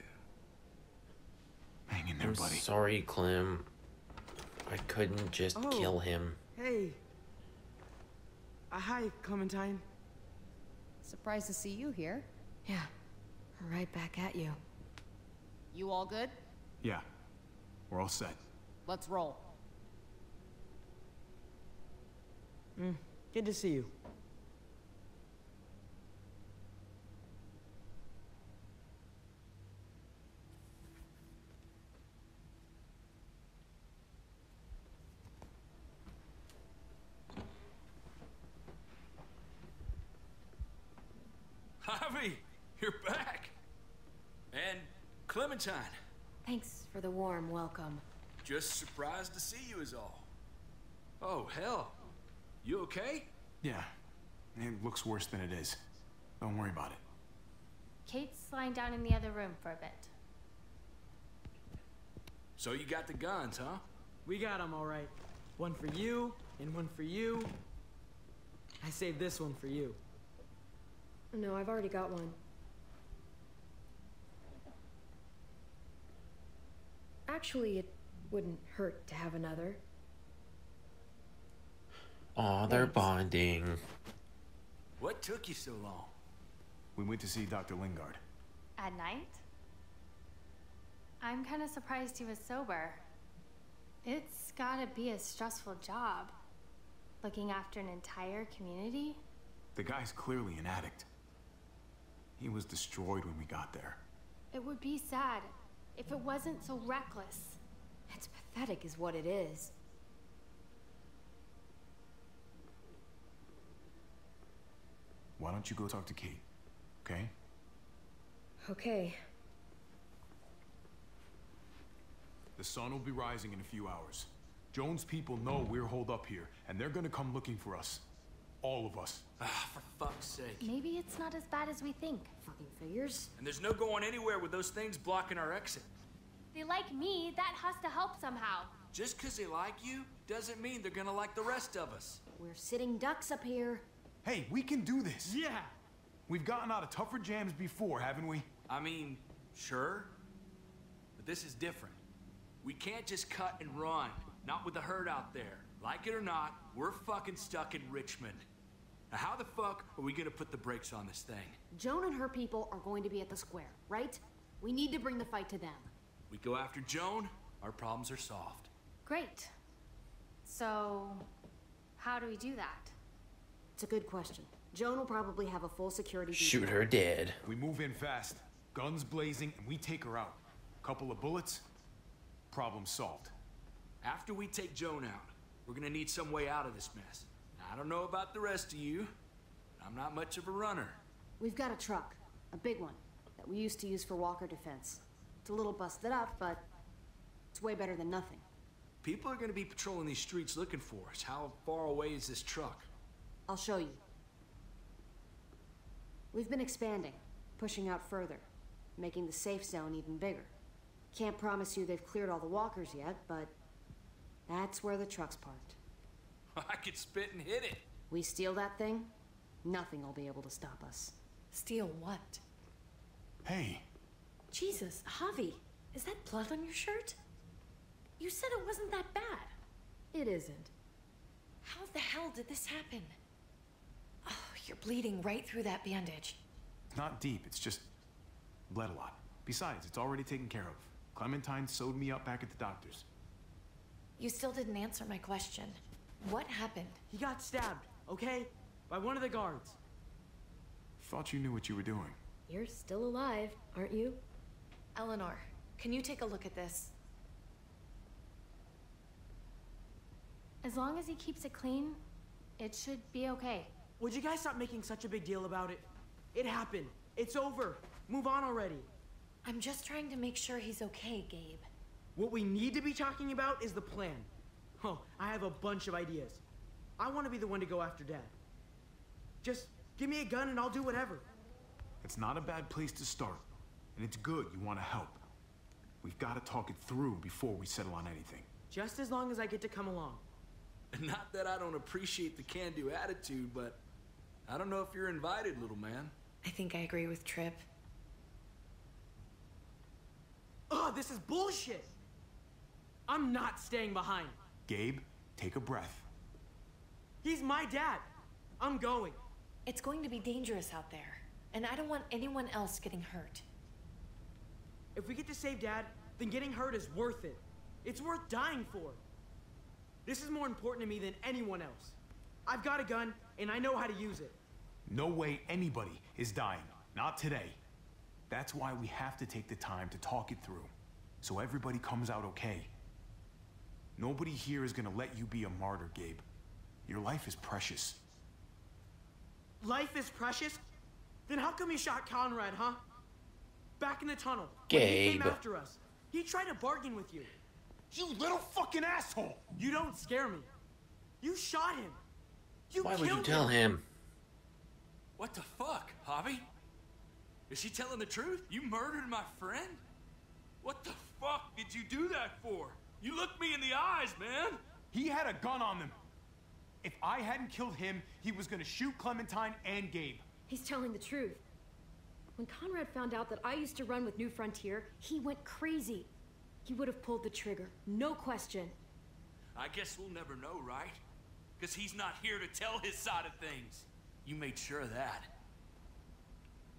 Hang in I'm sorry, Clem. I couldn't just Oh. kill him. Hey. Uh, hi, Clementine. Surprised to see you here. Yeah, right back at you. You all good? Yeah, we're all set. Let's roll. Mm, good to see you. Javi, you're back. And Clementine, Thanks for the warm welcome. just surprised to see you is all. Oh, hell. You okay? Yeah, it looks worse than it is. Don't worry about it. Kate's lying down in the other room for a bit. So you got the guns, huh? We got them all right. One for you, and one for you. I saved this one for you. No, I've already got one. Actually, it wouldn't hurt to have another. Aw, they're bonding. What took you so long? We went to see Dr. Lingard. At night? I'm kind of surprised he was sober. It's gotta be a stressful job. Looking after an entire community? The guy's clearly an addict. He was destroyed when we got there. It would be sad if it wasn't so reckless. It's pathetic, is what it is. Why don't you go talk to Kate, okay? Okay. The sun will be rising in a few hours. Joan's people know we're holed up here, and they're gonna come looking for us. All of us. Ah, for fuck's sake. Maybe it's not as bad as we think. Fucking figures. And there's no going anywhere with those things blocking our exit. They like me, that has to help somehow. Just because they like you doesn't mean they're gonna like the rest of us. We're sitting ducks up here. Hey, we can do this! Yeah! We've gotten out of tougher jams before, haven't we? I mean, sure. But this is different. We can't just cut and run. Not with the herd out there. Like it or not, we're fucking stuck in Richmond. Now, how the fuck are we gonna put the brakes on this thing? Joan and her people are going to be at the square, right? We need to bring the fight to them. We go after Joan, our problems are solved. Great. So, how do we do that? It's a good question. Joan will probably have a full security Shoot detail. her dead. We move in fast, guns blazing, and we take her out. Couple of bullets, problem solved. After we take Joan out, we're gonna need some way out of this mess. I don't know about the rest of you, but I'm not much of a runner. We've got a truck, a big one, that we used to use for walker defense. It's a little busted up, but it's way better than nothing. People are gonna be patrolling these streets looking for us. How far away is this truck? I'll show you. We've been expanding, pushing out further, making the safe zone even bigger. Can't promise you they've cleared all the walkers yet, but that's where the truck's parked. I could spit and hit it. We steal that thing, nothing will be able to stop us. Steal what? Hey, Jesus, Javi, is that blood on your shirt? You said it wasn't that bad. It isn't. How the hell did this happen? Oh, you're bleeding right through that bandage. not deep, it's just bled a lot. Besides, it's already taken care of. Clementine sewed me up back at the doctor's. You still didn't answer my question. What happened? He got stabbed, okay? By one of the guards. Thought you knew what you were doing. You're still alive, aren't you? Eleanor, can you take a look at this? As long as he keeps it clean, it should be okay. Would you guys stop making such a big deal about it? It happened. It's over. Move on already. I'm just trying to make sure he's okay, Gabe. What we need to be talking about is the plan. Oh, I have a bunch of ideas. I want to be the one to go after Dad. Just give me a gun and I'll do whatever. It's not a bad place to start. And it's good you want to help. We've got to talk it through before we settle on anything. Just as long as I get to come along. Not that I don't appreciate the can-do attitude, but I don't know if you're invited, little man. I think I agree with Tripp. Oh, this is bullshit! I'm not staying behind. Gabe, take a breath. He's my dad. I'm going. It's going to be dangerous out there, and I don't want anyone else getting hurt. If we get to save Dad, then getting hurt is worth it. It's worth dying for. This is more important to me than anyone else. I've got a gun, and I know how to use it. No way anybody is dying. Not today. That's why we have to take the time to talk it through. So everybody comes out okay. Nobody here is gonna let you be a martyr, Gabe. Your life is precious. Life is precious? Then how come you shot Conrad, huh? Back in the tunnel. Gabe. When he came after us. He tried to bargain with you. You little fucking asshole! You don't scare me. You shot him. You Why would killed you tell him. him? What the fuck, Javi? Is she telling the truth? You murdered my friend? What the fuck did you do that for? You looked me in the eyes, man! He had a gun on them. If I hadn't killed him, he was gonna shoot Clementine and Gabe. He's telling the truth. When Conrad found out that I used to run with New Frontier, he went crazy. He would have pulled the trigger, no question. I guess we'll never know, right? Because he's not here to tell his side of things. You made sure of that.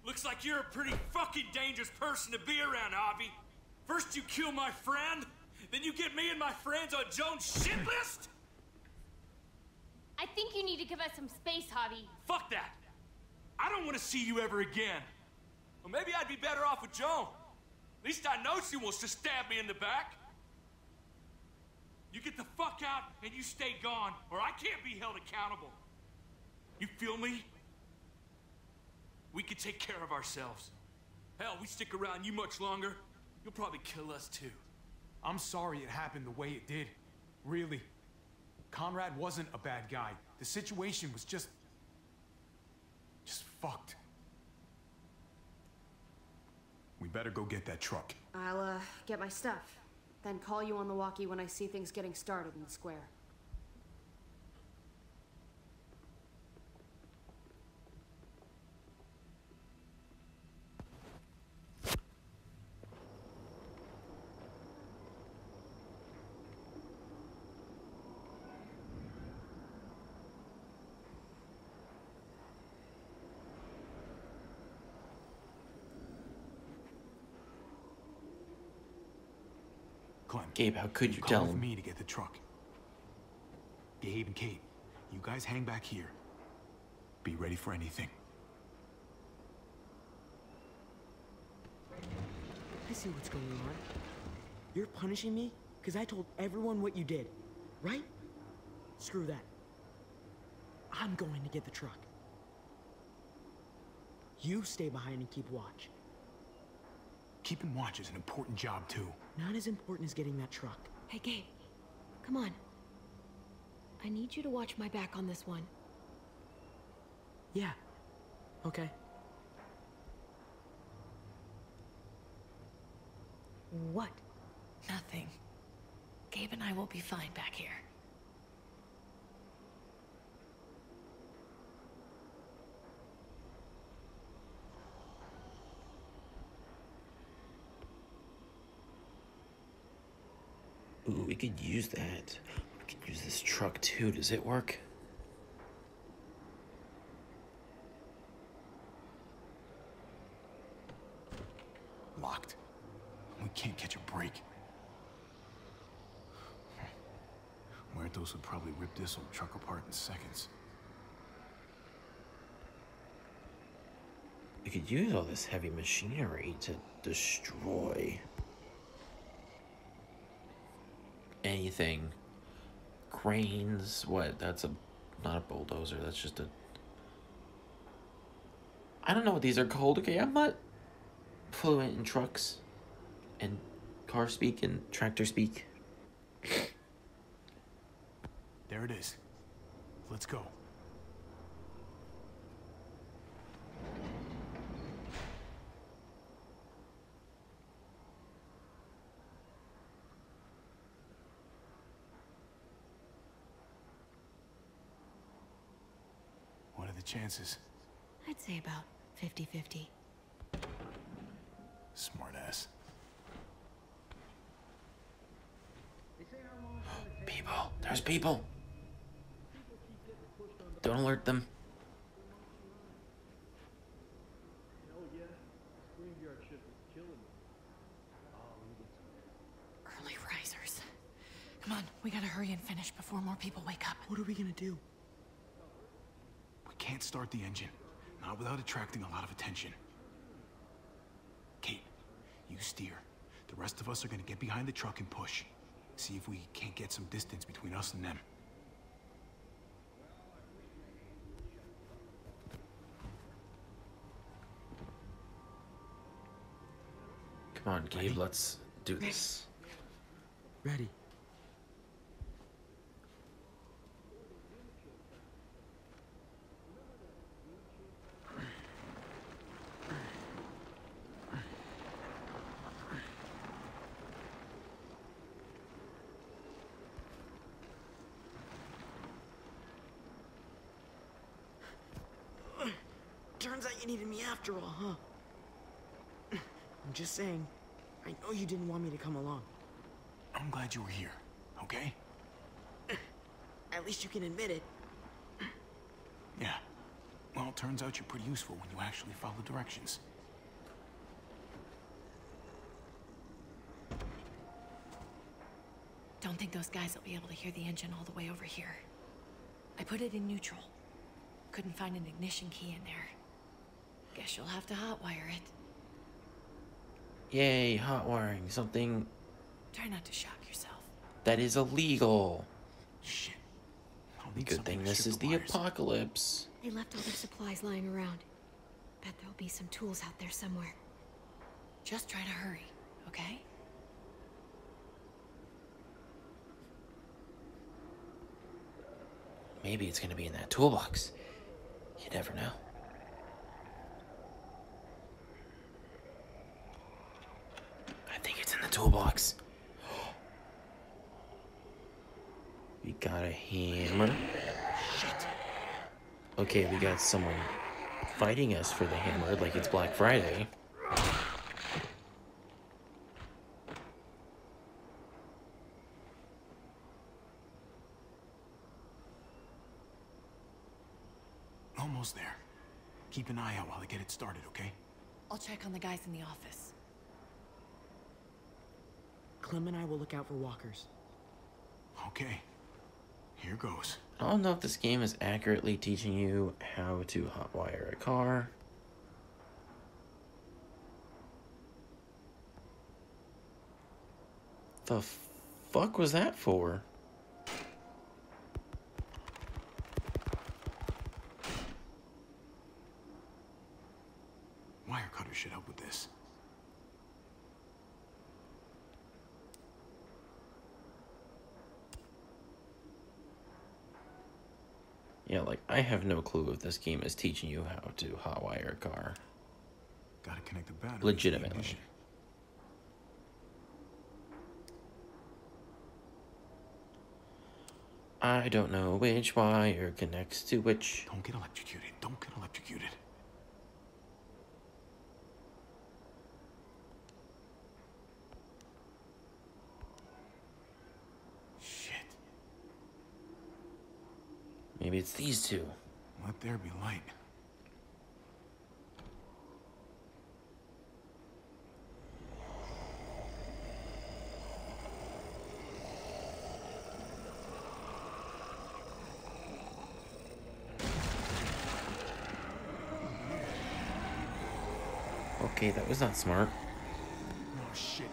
Looks like you're a pretty fucking dangerous person to be around, Avi. First you kill my friend, then you get me and my friends on Joan's shit list? I think you need to give us some space, Javi. Fuck that! I don't want to see you ever again. Well, maybe I'd be better off with Joan. At least I know she wants to stab me in the back. You get the fuck out and you stay gone, or I can't be held accountable. You feel me? We can take care of ourselves. Hell, we stick around you much longer, you'll probably kill us too. I'm sorry it happened the way it did. Really. Conrad wasn't a bad guy. The situation was just... just fucked. We better go get that truck. I'll, uh, get my stuff. Then call you on the walkie when I see things getting started in the square. Gabe, how could you come tell with him? me to get the truck. Gabe and Kate, you guys hang back here. Be ready for anything. I see what's going on. You're punishing me because I told everyone what you did, right? Screw that. I'm going to get the truck. You stay behind and keep watch. Keeping watch is an important job, too. Not as important as getting that truck. Hey, Gabe, come on. I need you to watch my back on this one. Yeah. Okay. What? Nothing. Gabe and I will be fine back here. Could use that. We could use this truck too. Does it work? Locked. We can't catch a break. Muertos would probably rip this old truck apart in seconds. We could use all this heavy machinery to destroy anything. Cranes, what? That's a not a bulldozer, that's just a I don't know what these are called. Okay, I'm not fluent in trucks and car speak and tractor speak. There it is. Let's go. Chances? I'd say about 50-50. Smartass. People. There's people. Don't alert them. Early risers. Come on, we gotta hurry and finish before more people wake up. What are we gonna do? We can't start the engine. Not without attracting a lot of attention. Kate, you steer. The rest of us are gonna get behind the truck and push. See if we can't get some distance between us and them. Come on, Gabe, let's do this. Ready. Turns out you needed me after all, huh? I'm just saying, I know you didn't want me to come along. I'm glad you were here, okay? At least you can admit it. Yeah. Well, it turns out you're pretty useful when you actually follow directions. Don't think those guys will be able to hear the engine all the way over here. I put it in neutral. Couldn't find an ignition key in there. Guess you'll have to hotwire it. Yay, hotwiring. Something Try not to shock yourself. that is illegal. Shit. Good thing this is the apocalypse. They left all their supplies lying around. Bet there'll be some tools out there somewhere. Just try to hurry, okay? Maybe it's gonna be in that toolbox. You never know. I think it's in the toolbox. We got a hammer. Okay, we got someone fighting us for the hammer like it's Black Friday. Almost there. Keep an eye out while I get it started, okay? I'll check on the guys in the office. Clem and I will look out for walkers. Okay. Here goes. I don't know if this game is accurately teaching you how to hotwire a car. The fuck was that for? Wire cutter should help with this. Yeah, like, I have no clue if this game is teaching you how to hotwire a car. Gotta connect the battery. Legitimately. I don't know which wire connects to which. Don't get electrocuted. Don't get electrocuted. Shit. Maybe it's these two. Let there be light. Okay, that was not smart. Oh, shit.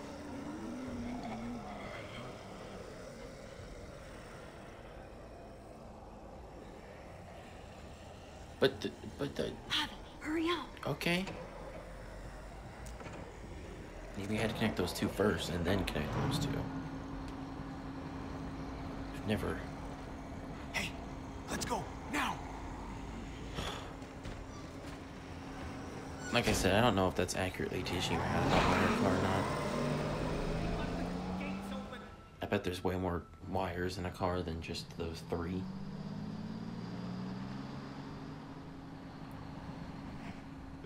But the, but the Hurry up. okay. Maybe I had to connect those two first and then connect those two. Never. Hey, let's go now. Like I said, I don't know if that's accurately teaching you how to hotwire a car or not. I bet there's way more wires in a car than just those three.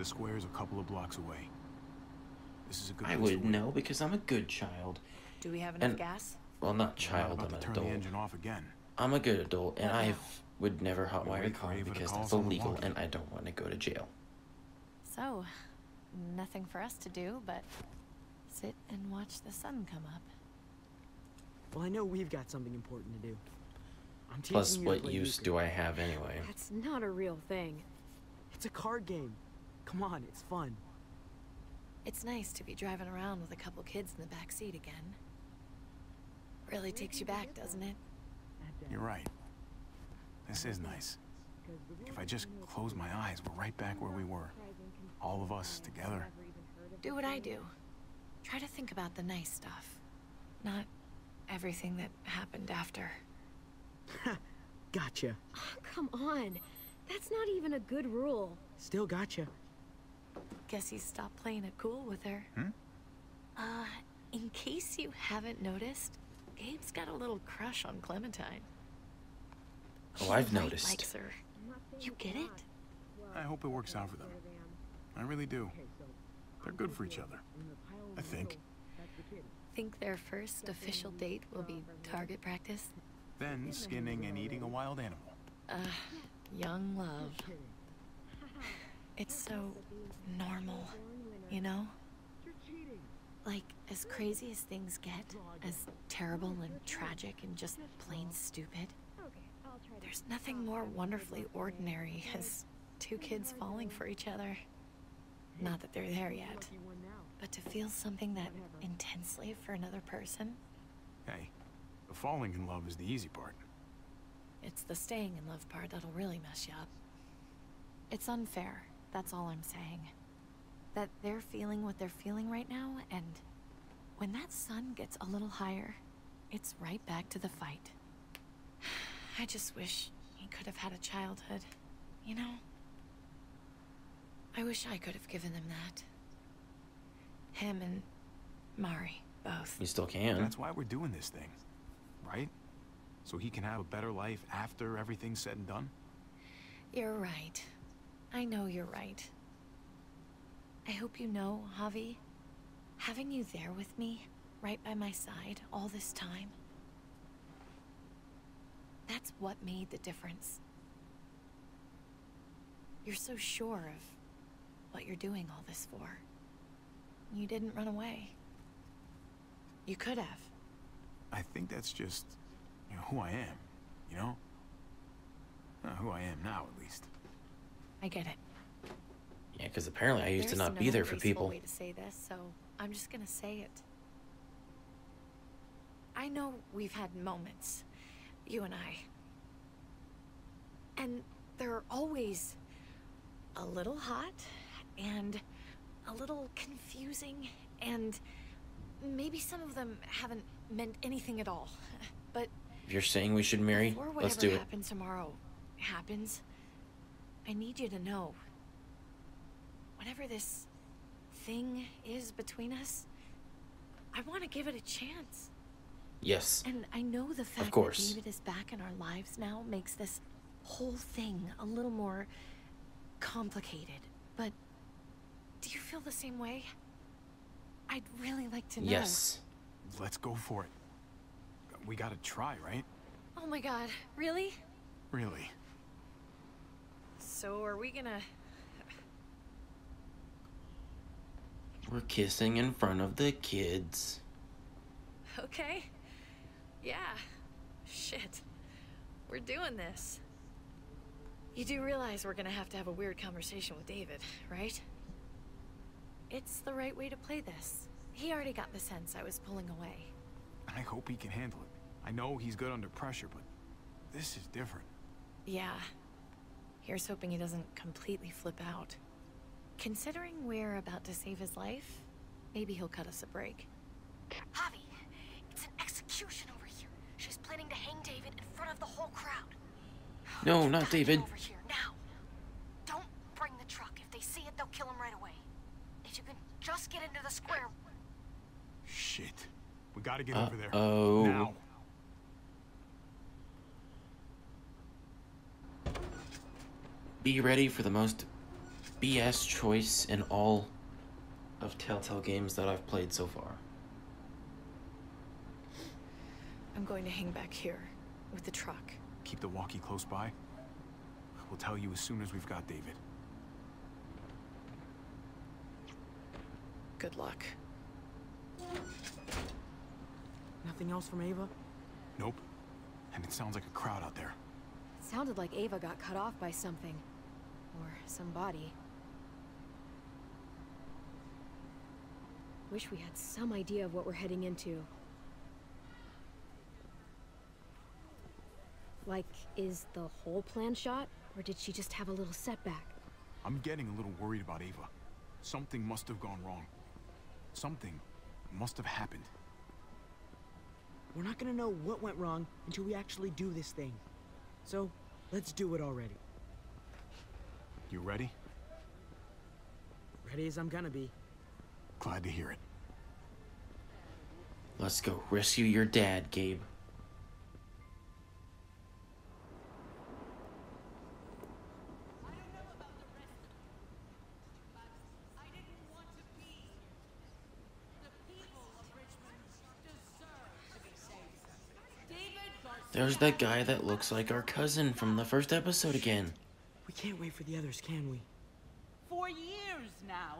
The square's a couple of blocks away. This is a good I would wait. know because I'm a good child. Do we have enough And- gas? Well, not We're not child, about I'm an turn adult. the engine off again. I'm a good adult, and I would never hotwire a wait for car because call that's illegal, and I don't want to go to jail. So, nothing for us to do but sit and watch the sun come up. Well, I know we've got something important to do. I'm Plus, what use euchre. do I have anyway? That's not a real thing. It's a card game. Come on, it's fun. It's nice to be driving around with a couple kids in the back seat again. Really takes you back, doesn't it? You're right. This is nice. If I just close my eyes, we're right back where we were. All of us together. Do what I do. Try to think about the nice stuff. Not everything that happened after. Gotcha. Oh, come on. That's not even a good rule. Still gotcha. Guess he stopped playing it cool with her. Hmm? Uh, in case you haven't noticed, Gabe's got a little crush on Clementine. Oh, I've He noticed. likes her. You get it? I hope it works out for them. I really do. They're good for each other. I think. Think their first official date will be target practice? Then skinning and eating a wild animal. Uh, young love. It's so normal, you know? Like, as crazy as things get, as terrible and tragic and just plain stupid, there's nothing more wonderfully ordinary as two kids falling for each other. Not that they're there yet, but to feel something that intensely for another person, Hey, the falling in love is the easy part. it's the staying in love part that'll really mess you up. It's unfair, that's all I'm saying. That they're feeling what they're feeling right now, and when that sun gets a little higher, it's right back to the fight. I just wish he could have had a childhood, you know? I wish I could have given him that. Him and Mari, both. You still can. That's why we're doing this thing, right? So he can have a better life after everything's said and done? You're right. I know you're right. I hope you know, Javi, having you there with me, right by my side, all this time, that's what made the difference. You're so sure of what you're doing all this for. You didn't run away. You could have. I think that's just, you know, who I am, you know? Who I am now, at least. I get it. Yeah, because apparently I used to There's not be there for people. way to say this, so I'm just gonna say it. I know we've had moments, you and I. And they're always a little hot and a little confusing and maybe some of them haven't meant anything at all. But If you're saying we should marry, let's do it. happens tomorrow happens, I need you to know. Whatever this thing is between us, I want to give it a chance. Yes. And I know the fact of course. that David is back in our lives now makes this whole thing a little more complicated. But do you feel the same way? I'd really like to know. Yes. Let's go for it. We gotta try, right? Oh my god, really? Really. So are we gonna We're kissing in front of the kids. Okay. Yeah. Shit. We're doing this. You do realize we're gonna have to have a weird conversation with David, right? It's the right way to play this. He already got the sense I was pulling away. I hope he can handle it. I know he's good under pressure, but this is different. Yeah. Here's hoping he doesn't completely flip out. Considering we're about to save his life, maybe he'll cut us a break. Javi, it's an execution over here. She's planning to hang David in front of the whole crowd. No, not David. Over here, now. Don't bring the truck. If they see it, they'll kill him right away. If you can just get into the square. Shit. We gotta get over there. Uh-oh. Now. Be ready for the most BS choice in all of Telltale games that I've played so far. I'm going to hang back here with the truck. Keep the walkie close by. We'll tell you as soon as we've got David. Good luck. Nothing else from Ava? Nope. And it sounds like a crowd out there. It sounded like Ava got cut off by something. Or somebody. Wish we had some idea of what we're heading into. Like, is the whole plan shot? Or did she just have a little setback? I'm getting a little worried about Ava. Something must have gone wrong. Something must have happened. We're not gonna know what went wrong until we actually do this thing. So, let's do it already. You ready? Ready as I'm gonna be. Glad to hear it. Let's go rescue your dad, Gabe. There's that guy that looks like our cousin from the first episode again. We can't wait for the others, can we? For years now,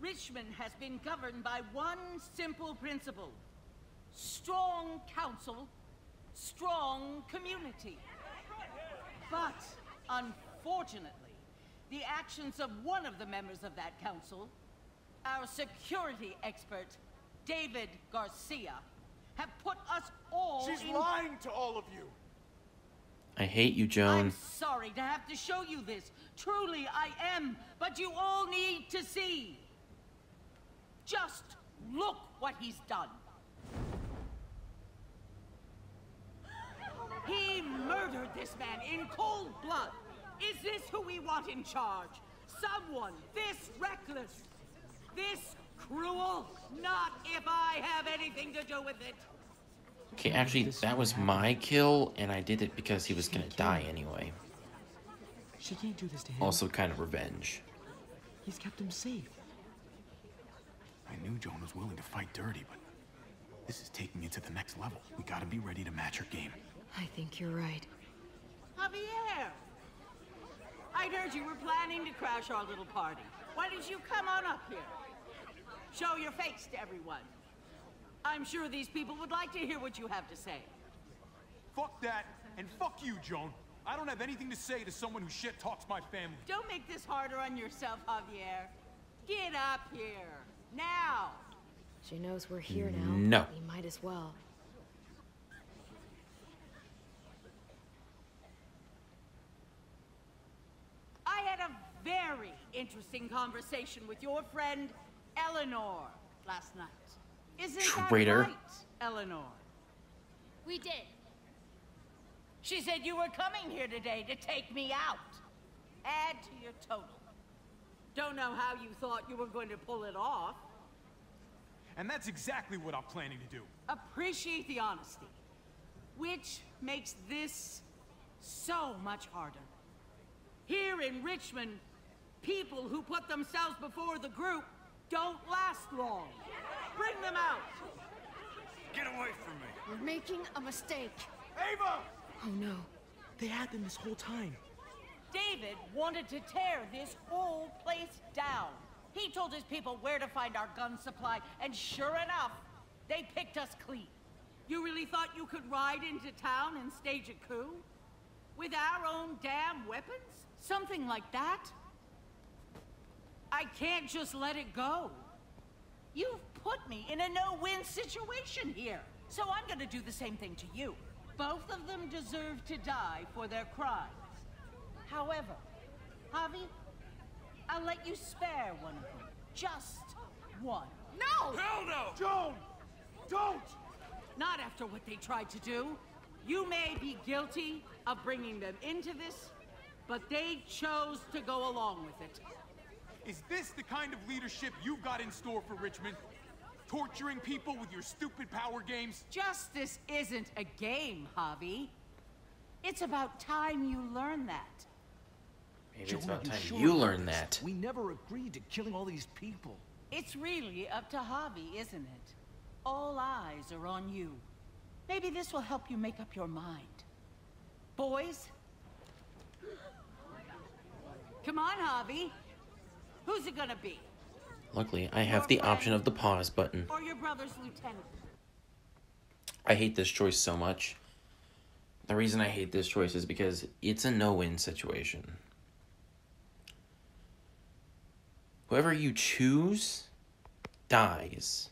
Richmond has been governed by one simple principle. Strong council, strong community. But, unfortunately, the actions of one of the members of that council, our security expert, David Garcia, have put us all She's in... lying to all of you. I hate you, Joan. I'm sorry to have to show you this. Truly, I am. But you all need to see. Just look what he's done. He murdered this man in cold blood. Is this who we want in charge? Someone this reckless, this cruel? Not if I have anything to do with it. Okay, actually, that was my kill, and I did it because he was gonna die anyway. She can't do this to him. Also, kind of revenge. He's kept him safe. I knew Joan was willing to fight dirty, but this is taking it to the next level. We gotta be ready to match her game. I think you're right. Javier! I'd heard you were planning to crash our little party. Why didn't you come on up here? Show your face to everyone. I'm sure these people would like to hear what you have to say. Fuck that, and fuck you, Joan. I don't have anything to say to someone who shit talks my family. Don't make this harder on yourself, Javier. Get up here. Now. She knows we're here now. No. We might as well. I had a very interesting conversation with your friend Eleanor last night. Isn't Traitor. right, Eleanor? We did. She said you were coming here today to take me out. Add to your total. Don't know how you thought you were going to pull it off. And that's exactly what I'm planning to do. Appreciate the honesty. Which makes this so much harder. Here in Richmond, people who put themselves before the group don't last long. Bring them out. Get away from me. We're making a mistake. Ava! Oh no. They had them this whole time. David wanted to tear this whole place down. He told his people where to find our gun supply, and sure enough, they picked us clean. You really thought you could ride into town and stage a coup? With our own damn weapons? Something like that? I can't just let it go. You've put me in a no-win situation here. So I'm gonna do the same thing to you. Both of them deserve to die for their crimes. However, Javi, I'll let you spare one of them. Just one. No! Hell no! Joan! Don't! Not after what they tried to do. You may be guilty of bringing them into this, but they chose to go along with it. Is this the kind of leadership you've got in store for Richmond? Torturing people with your stupid power games? Justice isn't a game, Javi. It's about time you learn that. Maybe it's about are time sure you learn that. We never agreed to killing all these people. It's really up to Javi, isn't it? All eyes are on you. Maybe this will help you make up your mind. Boys? Come on, Javi. Who's it gonna be? Luckily, I have the option of the pause button. Or your brother's lieutenant? I hate this choice so much. The reason I hate this choice is because it's a no-win situation. Whoever you choose dies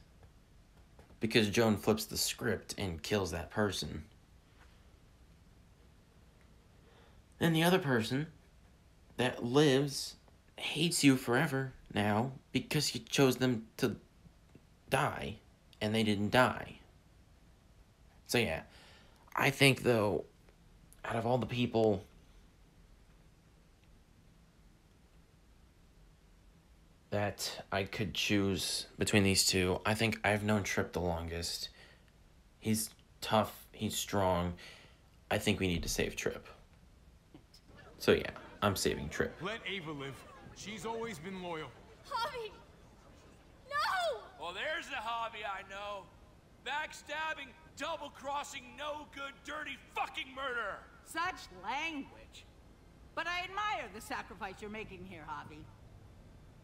because Joan flips the script and kills that person. Then the other person that lives hates you forever now because you chose them to die and they didn't die. So yeah, I think though, out of all the people that I could choose between these two, I think I've known Tripp the longest. He's tough, he's strong. I think we need to save Tripp. So yeah, I'm saving Tripp. Let Ava live. She's always been loyal. Javi! No! Well, there's the hobby I know. Backstabbing, double-crossing, no good, dirty fucking murderer. Such language. But I admire the sacrifice you're making here, Javi.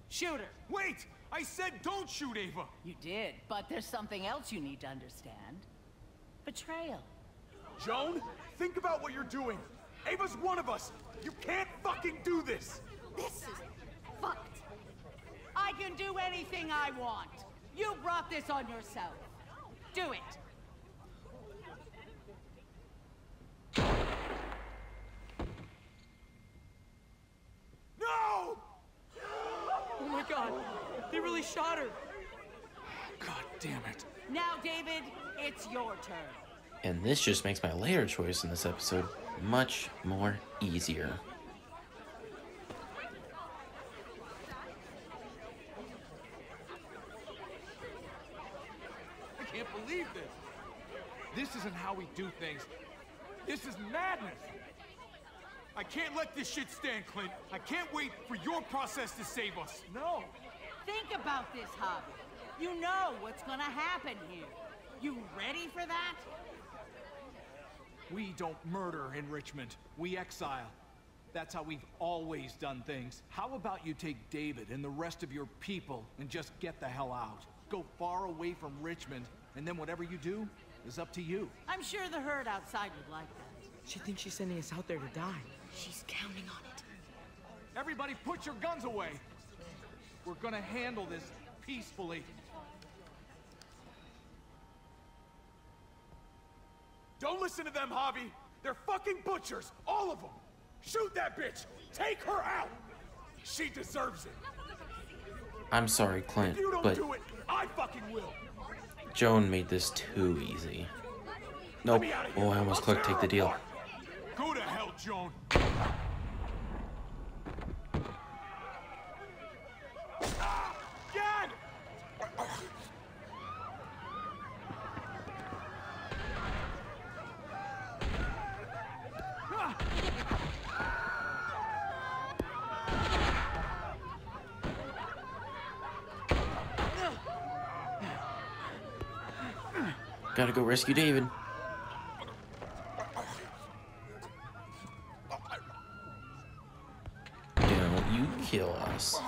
Shoot her. Wait! I said don't shoot Ava! You did, but there's something else you need to understand. Betrayal. Joan, think about what you're doing. Ava's one of us. You can't fucking do this. This is fucked. I can do anything I want. You brought this on yourself. Do it. No! Oh my god, they really shot her. God damn it. Now, David, it's your turn. And this just makes my later choice in this episode much more easier. I can't believe this. This isn't how we do things. This is madness. I can't let this shit stand, Clint. I can't wait for your process to save us. No. Think about this, Javi. You know what's gonna happen here. You ready for that? We don't murder in Richmond. We exile. That's how we've always done things. How about you take David and the rest of your people and just get the hell out? Go far away from Richmond, and then whatever you do is up to you. I'm sure the herd outside would like that. She thinks she's sending us out there to die. She's counting on it. Everybody put your guns away. We're gonna handle this peacefully. Don't listen to them, Javi. They're fucking butchers, all of them. Shoot that bitch. Take her out. She deserves it. I'm sorry, Clint, If you don't but do it, I fucking will. Joan made this too easy. Nope. Oh, I almost clicked take the deal. Go to hell, Joan. Ah! Gad! Gotta go rescue David. Don't you kill us.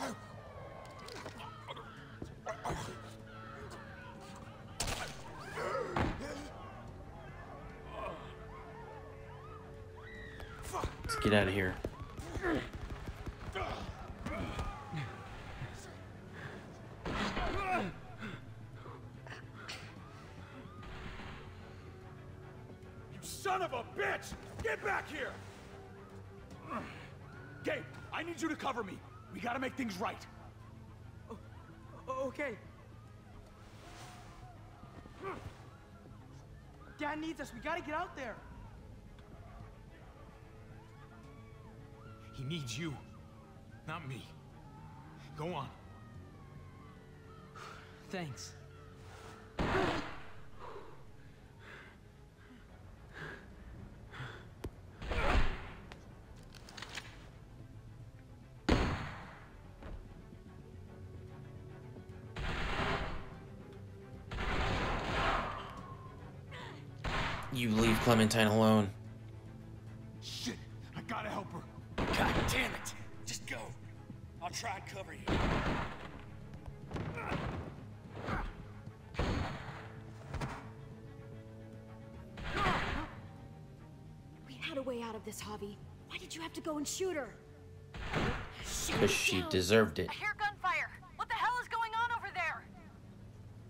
Let's get out of here. Need you to cover me. We gotta make things right. Okay. Dad needs us. We gotta get out there. He needs you, not me. Go on. Thanks. You leave Clementine alone. Shit, I gotta help her. God damn it! Just go. I'll try and cover you. We had a way out of this, Javi. Why did you have to go and shoot her? Because she deserved it. I hear gunfire. What the hell is going on over there?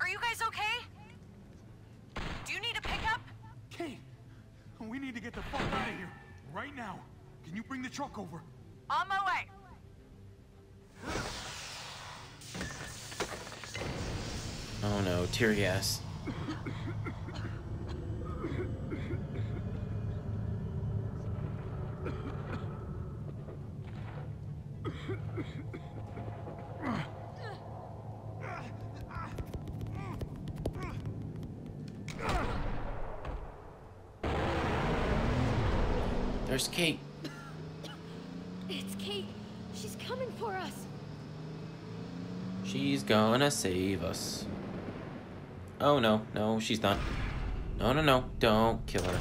Are you guys okay? Do you need a pickup? Kate, we need to get the fuck out of here. Right now. Can you bring the truck over? On my way. Oh no, tear gas. There's Kate. It's Kate. She's coming for us. She's gonna save us. Oh no, no, she's not. No, no, no, don't kill her.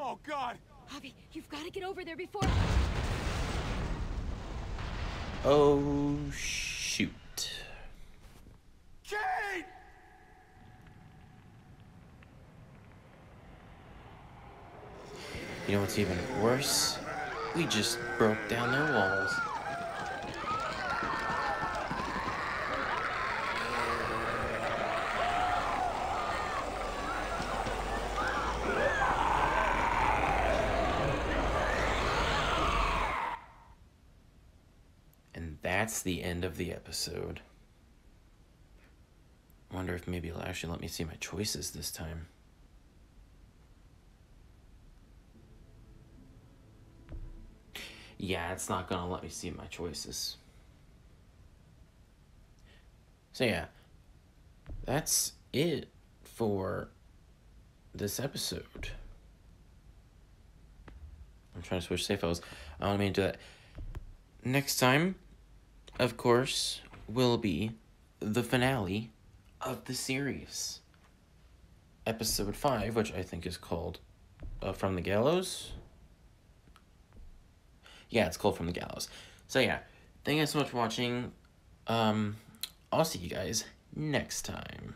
Oh god! Javi, you've got to get over there before. Oh shoot. Kate! You know what's even worse? We just broke down their walls. And that's the end of the episode. Wonder if maybe it'll actually let me see my choices this time. Yeah, it's not gonna let me see my choices. So yeah, that's it for this episode. I'm trying to switch safe files. I don't mean to do that. Next time, of course, will be the finale of the series. Episode 5, which I think is called uh, From the Gallows. Yeah, it's called From the Gallows. So yeah, thank you guys so much for watching. Um, I'll see you guys next time.